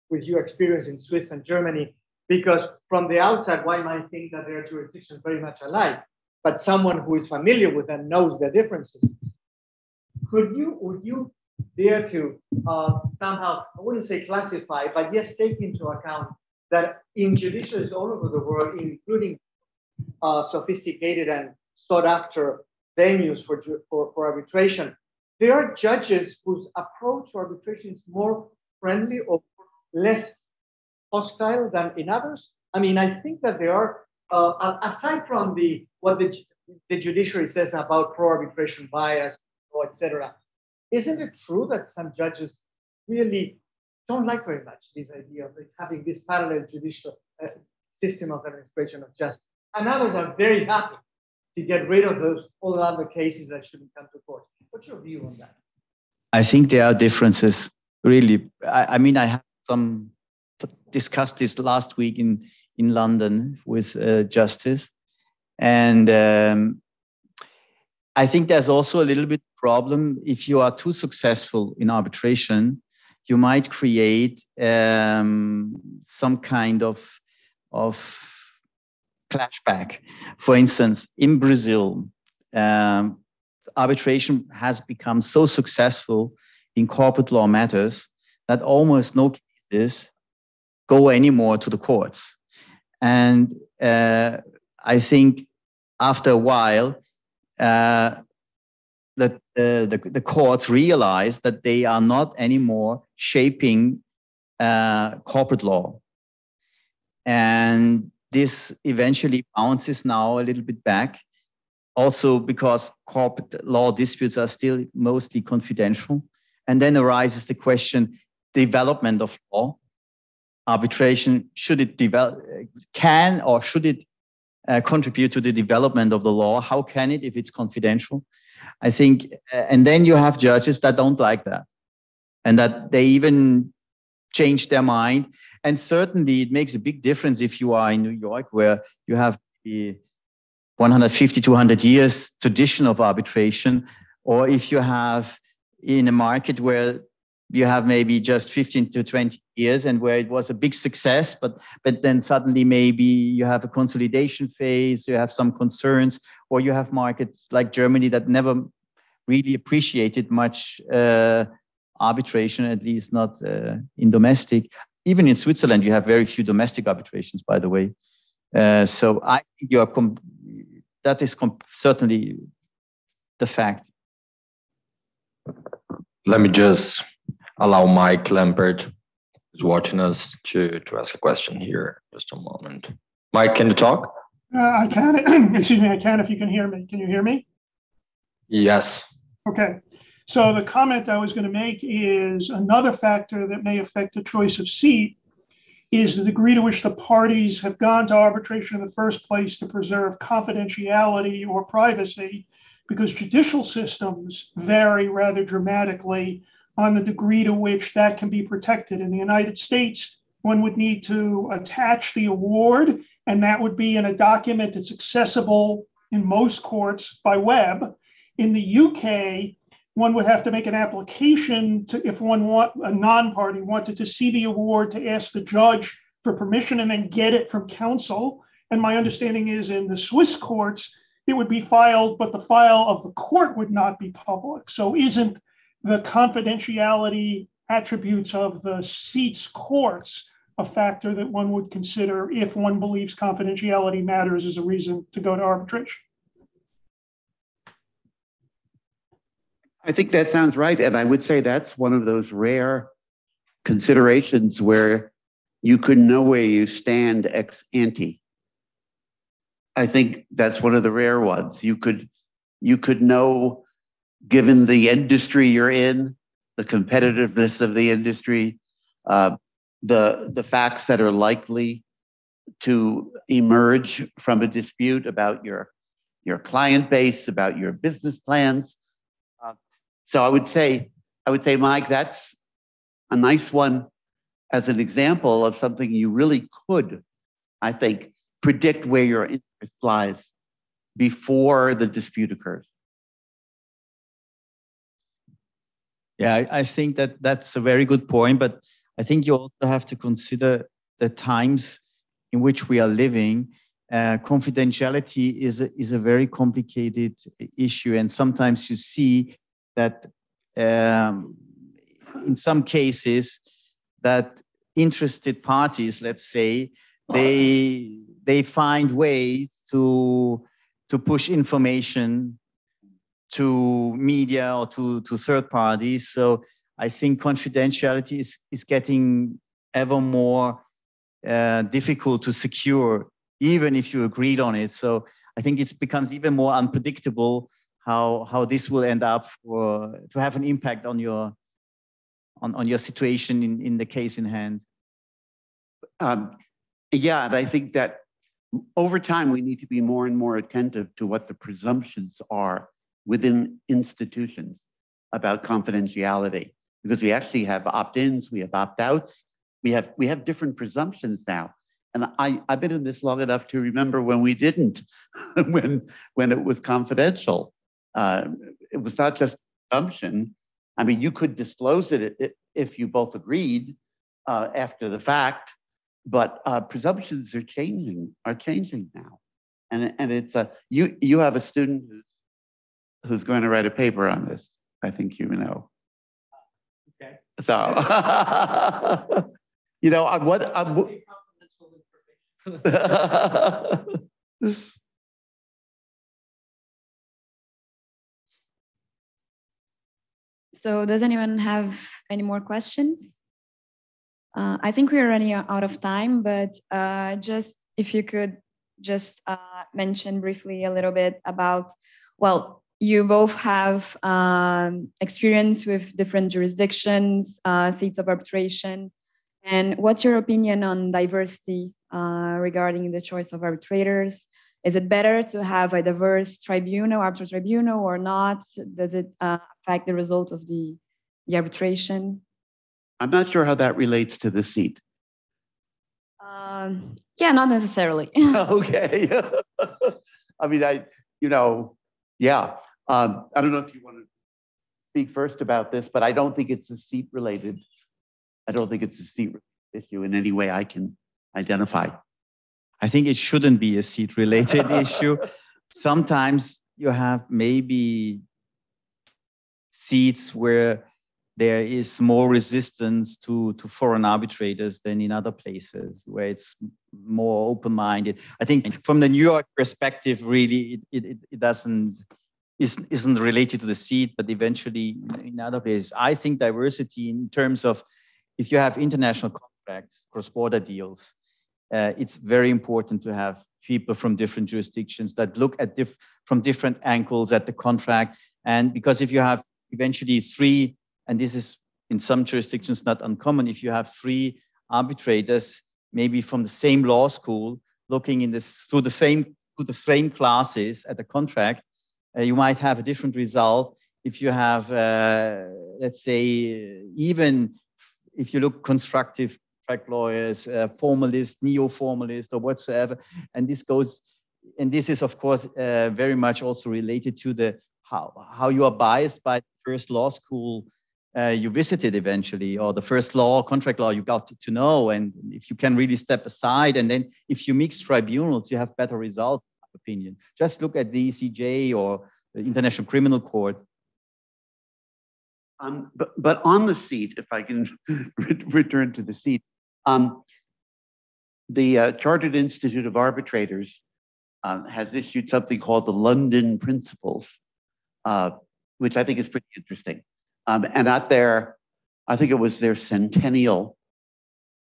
with your experience in Swiss and Germany, because from the outside, one might think that their jurisdictions very much alike, but someone who is familiar with them knows the differences. Could you, would you dare to uh, somehow, I wouldn't say classify, but yes, take into account that in judiciaries all over the world, including uh, sophisticated and sought after venues for, for, for arbitration, there are judges whose approach to arbitration is more friendly or less hostile than in others. I mean, I think that there are, uh, aside from the what the, the judiciary says about pro-arbitration bias, etc., isn't it true that some judges really don't like very much this idea of having this parallel judicial uh, system of administration of justice, and others are very happy to get rid of those all the other cases that shouldn't come to court. What's your view on that? I think there are differences, really. I, I mean, I have some discussed this last week in in London with uh, Justice, and um, I think there's also a little bit problem if you are too successful in arbitration, you might create um, some kind of of clashback. For instance, in Brazil, um, arbitration has become so successful in corporate law matters that almost no cases go anymore to the courts. And uh, I think after a while, uh, that uh, the, the courts realize that they are not anymore shaping uh, corporate law. And this eventually bounces now a little bit back. Also because corporate law disputes are still mostly confidential. And then arises the question, development of law, arbitration, should it develop, can or should it uh, contribute to the development of the law? How can it if it's confidential? I think, uh, and then you have judges that don't like that and that they even change their mind. And certainly it makes a big difference if you are in New York where you have the 150, 200 years tradition of arbitration, or if you have in a market where you have maybe just 15 to 20 years and where it was a big success but but then suddenly maybe you have a consolidation phase you have some concerns or you have markets like germany that never really appreciated much uh, arbitration at least not uh, in domestic. Even in switzerland you have very few domestic arbitrations by the way. Uh, so i think you are that is certainly the fact. Let me just allow Mike Lampert, who's watching us, to, to ask a question here. Just a moment. Mike, can you talk? Uh, I can. Excuse me, I can if you can hear me. Can you hear me? Yes. Okay. So the comment I was going to make is another factor that may affect the choice of seat is the degree to which the parties have gone to arbitration in the first place to preserve confidentiality or privacy, because judicial systems vary rather dramatically on the degree to which that can be protected. In the United States, one would need to attach the award, and that would be in a document that's accessible in most courts by web. In the UK, one would have to make an application to if one want a non-party wanted to see the award to ask the judge for permission and then get it from counsel. And my understanding is in the Swiss courts, it would be filed, but the file of the court would not be public. So isn't the confidentiality attributes of the seats courts a factor that one would consider if one believes confidentiality matters as a reason to go to arbitration. I think that sounds right. And I would say that's one of those rare considerations where you could know where you stand ex ante. I think that's one of the rare ones. You could you could know given the industry you're in, the competitiveness of the industry, uh, the, the facts that are likely to emerge from a dispute about your, your client base, about your business plans. Uh, so I would say, I would say, Mike, that's a nice one as an example of something you really could, I think, predict where your interest lies before the dispute occurs. Yeah, I, I think that that's a very good point, but I think you also have to consider the times in which we are living. Uh, confidentiality is a, is a very complicated issue, and sometimes you see that um, in some cases that interested parties, let's say, they they find ways to to push information to media or to, to third parties. So I think confidentiality is, is getting ever more uh, difficult to secure, even if you agreed on it. So I think it becomes even more unpredictable how, how this will end up for, to have an impact on your, on, on your situation in, in the case in hand. Um, yeah, I think that over time we need to be more and more attentive to what the presumptions are within institutions about confidentiality because we actually have opt-ins, we have opt-outs, we have we have different presumptions now. And I, I've been in this long enough to remember when we didn't, when when it was confidential. Uh, it was not just presumption. I mean, you could disclose it if you both agreed uh, after the fact, but uh, presumptions are changing are changing now, and and it's a you you have a student who's who's going to write a paper on this. I think you know. Okay. So, you know, on what? On, so does anyone have any more questions? Uh, I think we are running out of time, but uh, just if you could just uh, mention briefly a little bit about, well, you both have um, experience with different jurisdictions, uh, seats of arbitration. And what's your opinion on diversity uh, regarding the choice of arbitrators? Is it better to have a diverse tribunal, arbitral tribunal, or not? Does it uh, affect the result of the, the arbitration? I'm not sure how that relates to the seat. Um, yeah, not necessarily. okay. I mean, I, you know, yeah. Um, I don't know if you want to speak first about this, but I don't think it's a seat related. I don't think it's a seat issue in any way I can identify. I think it shouldn't be a seat related issue. Sometimes you have maybe seats where there is more resistance to, to foreign arbitrators than in other places where it's more open-minded. I think from the New York perspective, really, it, it, it doesn't isn't, isn't related to the seat, but eventually in other places. I think diversity in terms of if you have international contracts, cross-border deals, uh, it's very important to have people from different jurisdictions that look at diff from different angles at the contract. And because if you have eventually three, and this is in some jurisdictions not uncommon, if you have three arbitrators, maybe from the same law school, looking in this through the same through the same classes at the contract, uh, you might have a different result if you have, uh, let's say, even if you look constructive track lawyers, uh, formalists, neo-formalists, or whatsoever. And this goes, and this is of course uh, very much also related to the how how you are biased by the first law school uh, you visited eventually, or the first law, contract law you got to, to know, and if you can really step aside, and then if you mix tribunals, you have better results. Opinion. Just look at the ECJ or the International Criminal Court. Um, but, but on the seat, if I can return to the seat, um, the uh, Chartered Institute of Arbitrators uh, has issued something called the London Principles, uh, which I think is pretty interesting. Um, and at their, I think it was their centennial,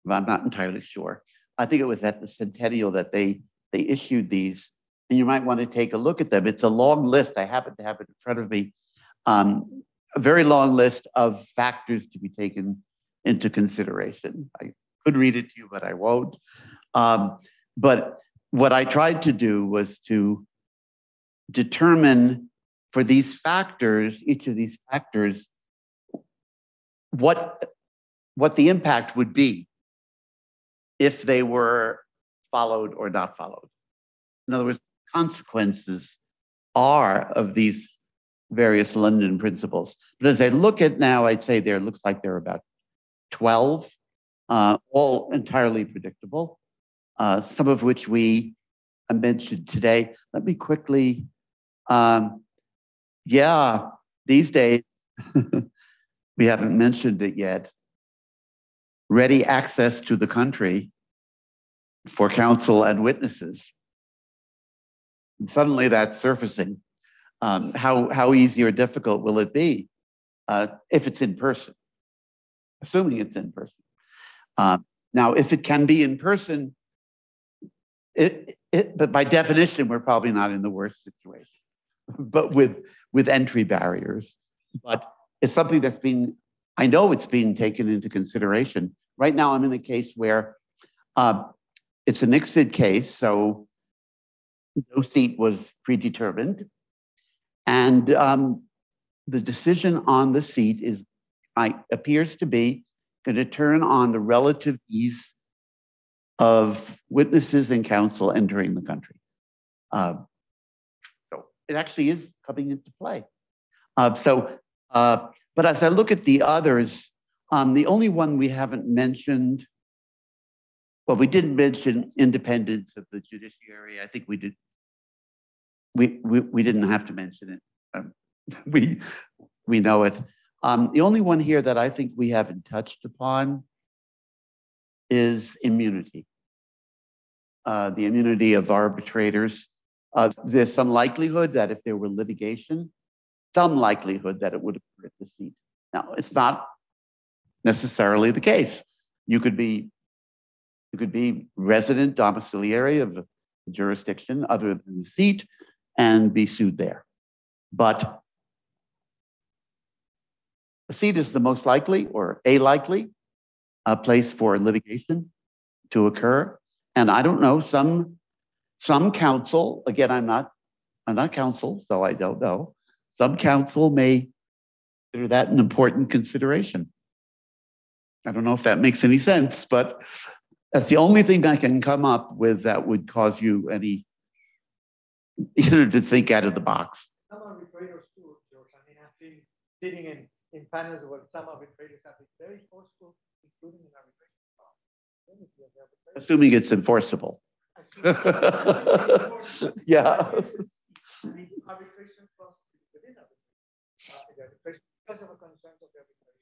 I'm not entirely sure. I think it was at the centennial that they, they issued these. And you might want to take a look at them. It's a long list. I happen to have it in front of me. Um, a very long list of factors to be taken into consideration. I could read it to you, but I won't. Um, but what I tried to do was to determine for these factors, each of these factors, what, what the impact would be if they were followed or not followed. In other words, consequences are of these various London principles. But as I look at now, I'd say there looks like there are about 12 uh, all entirely predictable, uh, some of which we mentioned today. Let me quickly, um, yeah, these days, we haven't mentioned it yet, ready access to the country for counsel and witnesses. Suddenly that's surfacing. Um, how, how easy or difficult will it be uh, if it's in person? Assuming it's in person. Uh, now, if it can be in person, it, it, but by definition, we're probably not in the worst situation, but with, with entry barriers. But it's something that's been, I know it's being taken into consideration. Right now, I'm in a case where uh, it's an ICSID case, so no seat was predetermined. And um, the decision on the seat is, I, appears to be going to turn on the relative ease of witnesses and counsel entering the country. Uh, so it actually is coming into play. Uh, so, uh, but as I look at the others, um, the only one we haven't mentioned, well, we didn't mention independence of the judiciary. I think we did. We we, we didn't have to mention it. Um, we we know it. Um, the only one here that I think we haven't touched upon is immunity. Uh, the immunity of arbitrators. Uh, there's some likelihood that if there were litigation, some likelihood that it would occur at the seat. Now, it's not necessarily the case. You could be It could be resident domiciliary of a jurisdiction other than the seat and be sued there. But a seat is the most likely or a likely uh, place for litigation to occur. And I don't know, some some counsel, again, I'm not I'm not counsel, so I don't know. Some counsel may consider that an important consideration. I don't know if that makes any sense, but that's the only thing I can come up with that would cause you any, you know, to think out of the box. Some arbitrators too, George. I mean, I've been sitting in, in panels where some arbitrators have been very forceful, including in arbitration. Assuming it's enforceable. yeah. arbitration process within arbitration because of a concerns of arbitration.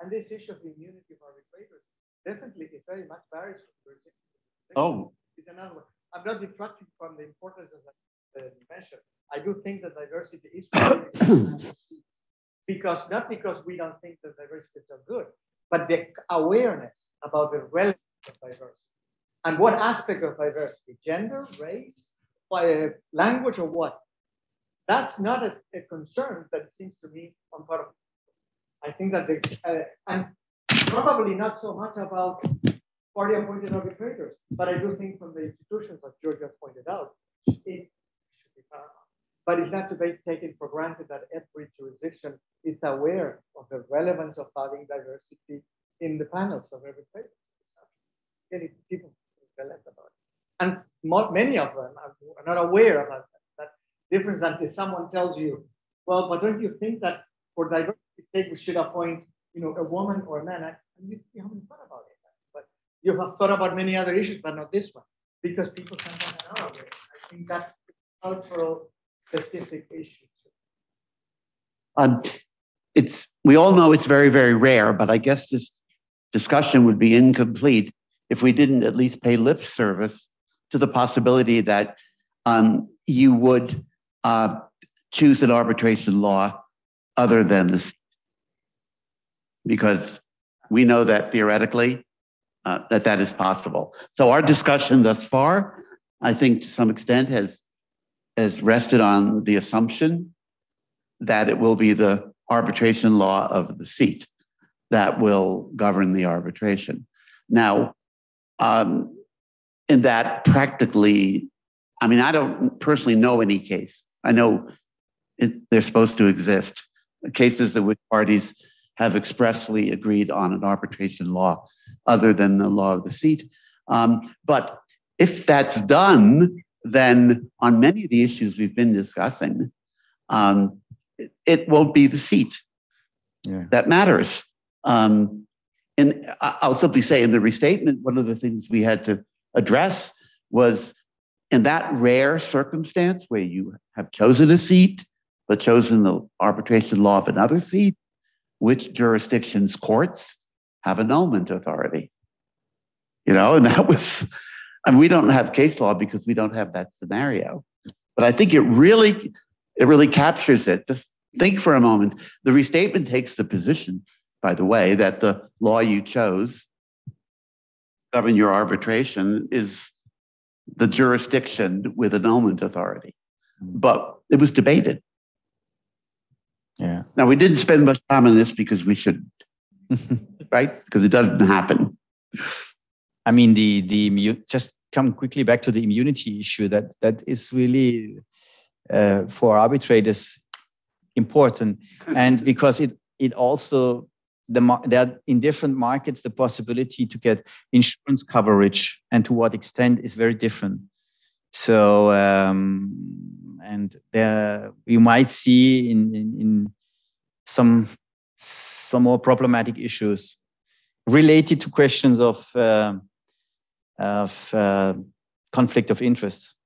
And this issue of the immunity of arbitrators definitely it very much varies from jurisdiction. Oh. It's another one. I'm not detracting from the importance of the mention. I do think that diversity is because not because we don't think that diversity are good, but the awareness about the relevance of diversity and what aspect of diversity, gender, race, uh, language, or what. That's not a, a, concern that seems to me on part of. I think that the uh, and probably not so much about party appointed arbitrators, but I do think from the institutions, George has pointed out, it. Uh, but it's not to be taken for granted that every jurisdiction is aware of the relevance of having diversity in the panels of arbitrators. Many people tell us about it. And many of them are, not aware about that, that difference until someone tells you, well, but don't you think that for diversity's sake, we should appoint you know, a woman or a man, and you, you haven't thought about it. But you have thought about many other issues, but not this one, because people sometimes are aware. I think that's cultural specific issues. Um, it's we all know it's very very rare, but I guess this discussion would be incomplete if we didn't at least pay lip service to the possibility that um, you would uh, choose an arbitration law other than the because we know that theoretically uh, that that is possible. So our discussion thus far, I think to some extent has has rested on the assumption that it will be the arbitration law of the seat that will govern the arbitration. Now, um, in that practically, I mean, I don't personally know any case. I know it, they're supposed to exist cases in which parties have expressly agreed on an arbitration law other than the law of the seat. Um, but if that's done, then on many of the issues we've been discussing, um, it, it, won't be the seat yeah. that matters. Um, and I'll simply say in the restatement, one of the things we had to address was in that rare circumstance where you have chosen a seat, but chosen the arbitration law of another seat, which jurisdictions courts have annulment authority. You know, and that was, and we don't have case law because we don't have that scenario. But I think it really, it really captures it. Just think for a moment. The restatement takes the position, by the way, that the law you chose govern your arbitration is the jurisdiction with annulment authority. Mm-hmm. But it was debated. Yeah. Now we didn't spend much time on this because we shouldn't, right? Because it doesn't happen. I mean, the the just come quickly back to the immunity issue. That that is really uh, for arbitrators important, and because it it also the there in different markets the possibility to get insurance coverage and to what extent is very different. So um, and there you might see in, in, in some some more problematic issues related to questions of uh, of uh, conflict of interest.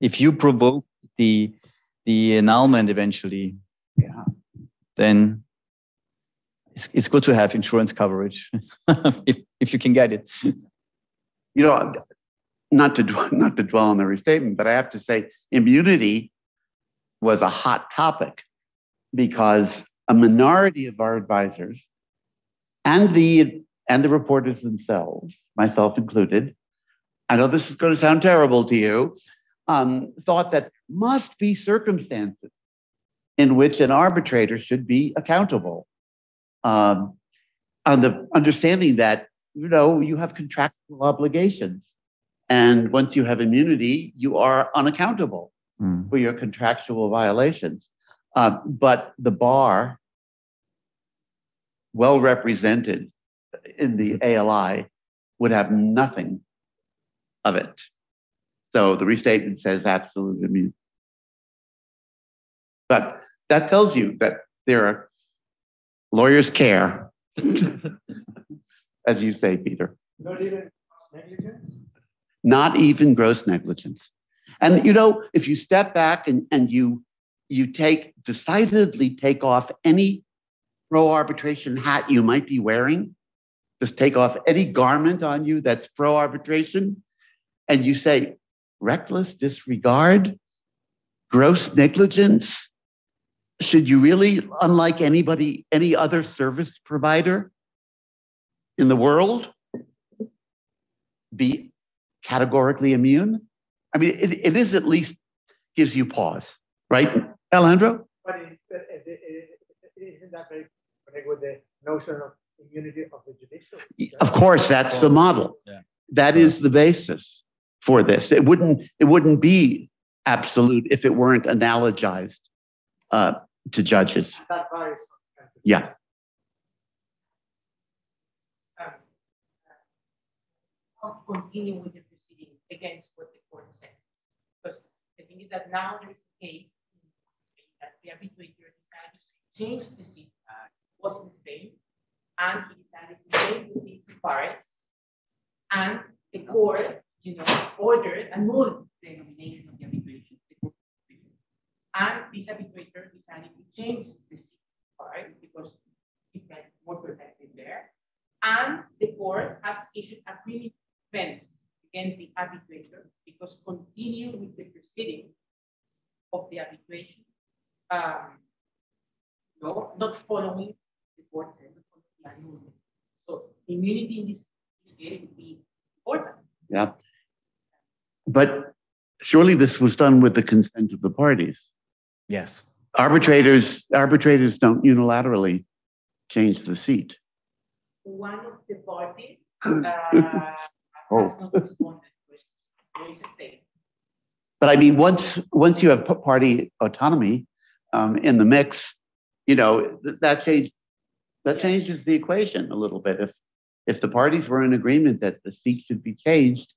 If you provoke the the annulment eventually, yeah. then it's, it's good to have insurance coverage if if you can get it. You know, not to not to dwell on the restatement, but I have to say immunity was a hot topic because a minority of our advisors and the and the reporters themselves, myself included, I know this is going to sound terrible to you, um, thought that must be circumstances in which an arbitrator should be accountable. Um, on the understanding that, you know, you have contractual obligations. And once you have immunity, you are unaccountable Mm. for your contractual violations. Uh, but the bar, well represented in the ALI, would have nothing of it. So the restatement says absolute immunity. But that tells you that there are lawyers care, as you say, Peter. Not even negligence? not even gross negligence. And you know, if you step back and, and you you take decidedly take off any pro arbitration hat you might be wearing, just take off any garment on you that's pro arbitration, and you say reckless disregard, gross negligence. Should you really, unlike anybody, any other service provider in the world, be categorically immune? I mean, it, it is at least gives you pause, right, Alejandro? But it, it, it, it, isn't that very connected with the notion of immunity of the judicial? Of course, that's the model. Yeah. That is the basis for this. It wouldn't it wouldn't be absolute if it weren't analogized uh, to judges. Yeah. um, uh, continue with the proceeding against what the court said. Because the thing is that now there is a case that the arbitrator decided to change the seat, uh, was in Spain, and he decided to change the seat to Paris, and the court, you know, ordered annulled the nomination of the arbitration. And this arbitrator decided to change the seat Paris because it felt more protected there. And the court has issued a criminal offense against the arbitrator because continue with the proceeding of the arbitration, um, no, not following the court said, not following the. So immunity in this, this case would be important. Yeah. But surely this was done with the consent of the parties. Yes. Arbitrators arbitrators don't unilaterally change the seat. One of the parties uh, Oh. has not responded to it. There is. But I mean, once once you have p- party autonomy um, in the mix, you know that change that changes the equation a little bit. If if the parties were in agreement that the seat should be changed,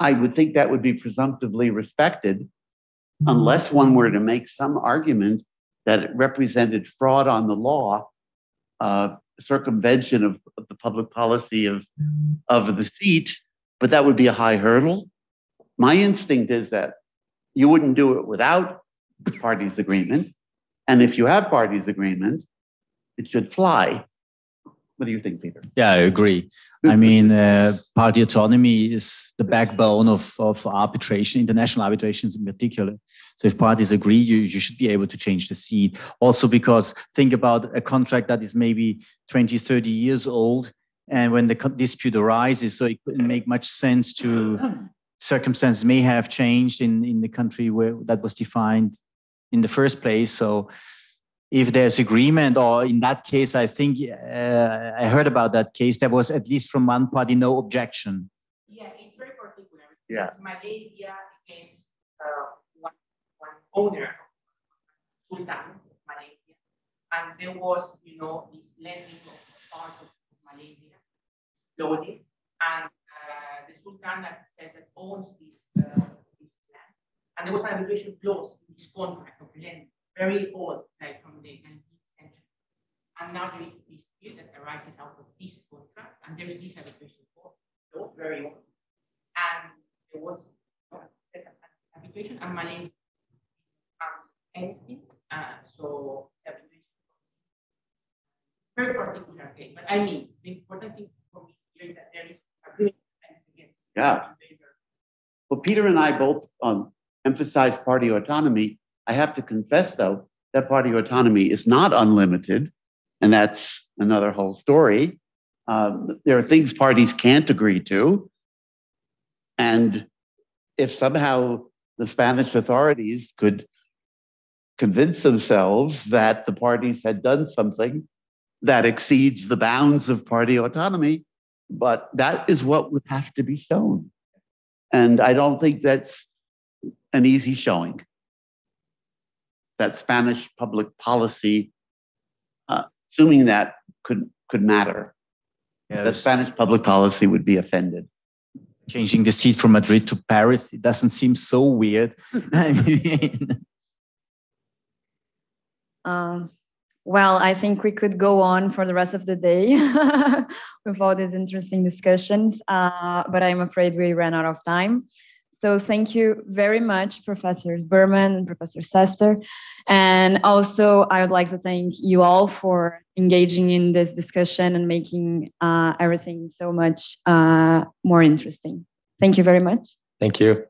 I would think that would be presumptively respected, unless one were to make some argument that it represented fraud on the law, uh, circumvention of, of the public policy of of the seat. But that would be a high hurdle. My instinct is that you wouldn't do it without parties' agreement. And if you have parties' agreement, it should fly. What do you think, Peter? Yeah, I agree. I mean, uh, party autonomy is the backbone of, of arbitration, international arbitrations in particular. So if parties agree, you, you should be able to change the seat. Also, because think about a contract that is maybe 20, 30 years old. And when the dispute arises, so it couldn't make much sense to circumstances may have changed in, in the country where that was defined in the first place. So if there's agreement, or in that case, I think uh, I heard about that case. There was at least from one party no objection. Yeah, it's very particular. Yeah. It's Malaysia against uh, one, one owner, Sultan of Malaysia. And there was, you know, this lending of parts of Malaysia, loaded. And uh, the Sultan that says that owns this, uh, this land. And there was an arbitration clause in this contract of land, very old, like from the 19th century. And now there is a dispute that arises out of this contract, and there is this arbitration clause, so very old. And there was arbitration, and Malaysia anything. Uh, so arbitration very particular case. But I mean, the important thing for me here is that there is agreement against Yeah. Well, Peter and I both um, emphasize party autonomy. I have to confess, though, that party autonomy is not unlimited, and that's another whole story. Um, there are things parties can't agree to. And if somehow the Spanish authorities could convince themselves that the parties had done something that exceeds the bounds of party autonomy, but that is what would have to be shown. And I don't think that's an easy showing. That Spanish public policy, uh, assuming that could could matter, Yeah, that Spanish public policy would be offended. changing the seat from Madrid to Paris, it doesn't seem so weird. I mean, Um, well, I think we could go on for the rest of the day with all these interesting discussions, uh, but I'm afraid we ran out of time. So thank you very much, Professors Bermann and Professor Sester. And also, I would like to thank you all for engaging in this discussion and making uh, everything so much uh, more interesting. Thank you very much. Thank you.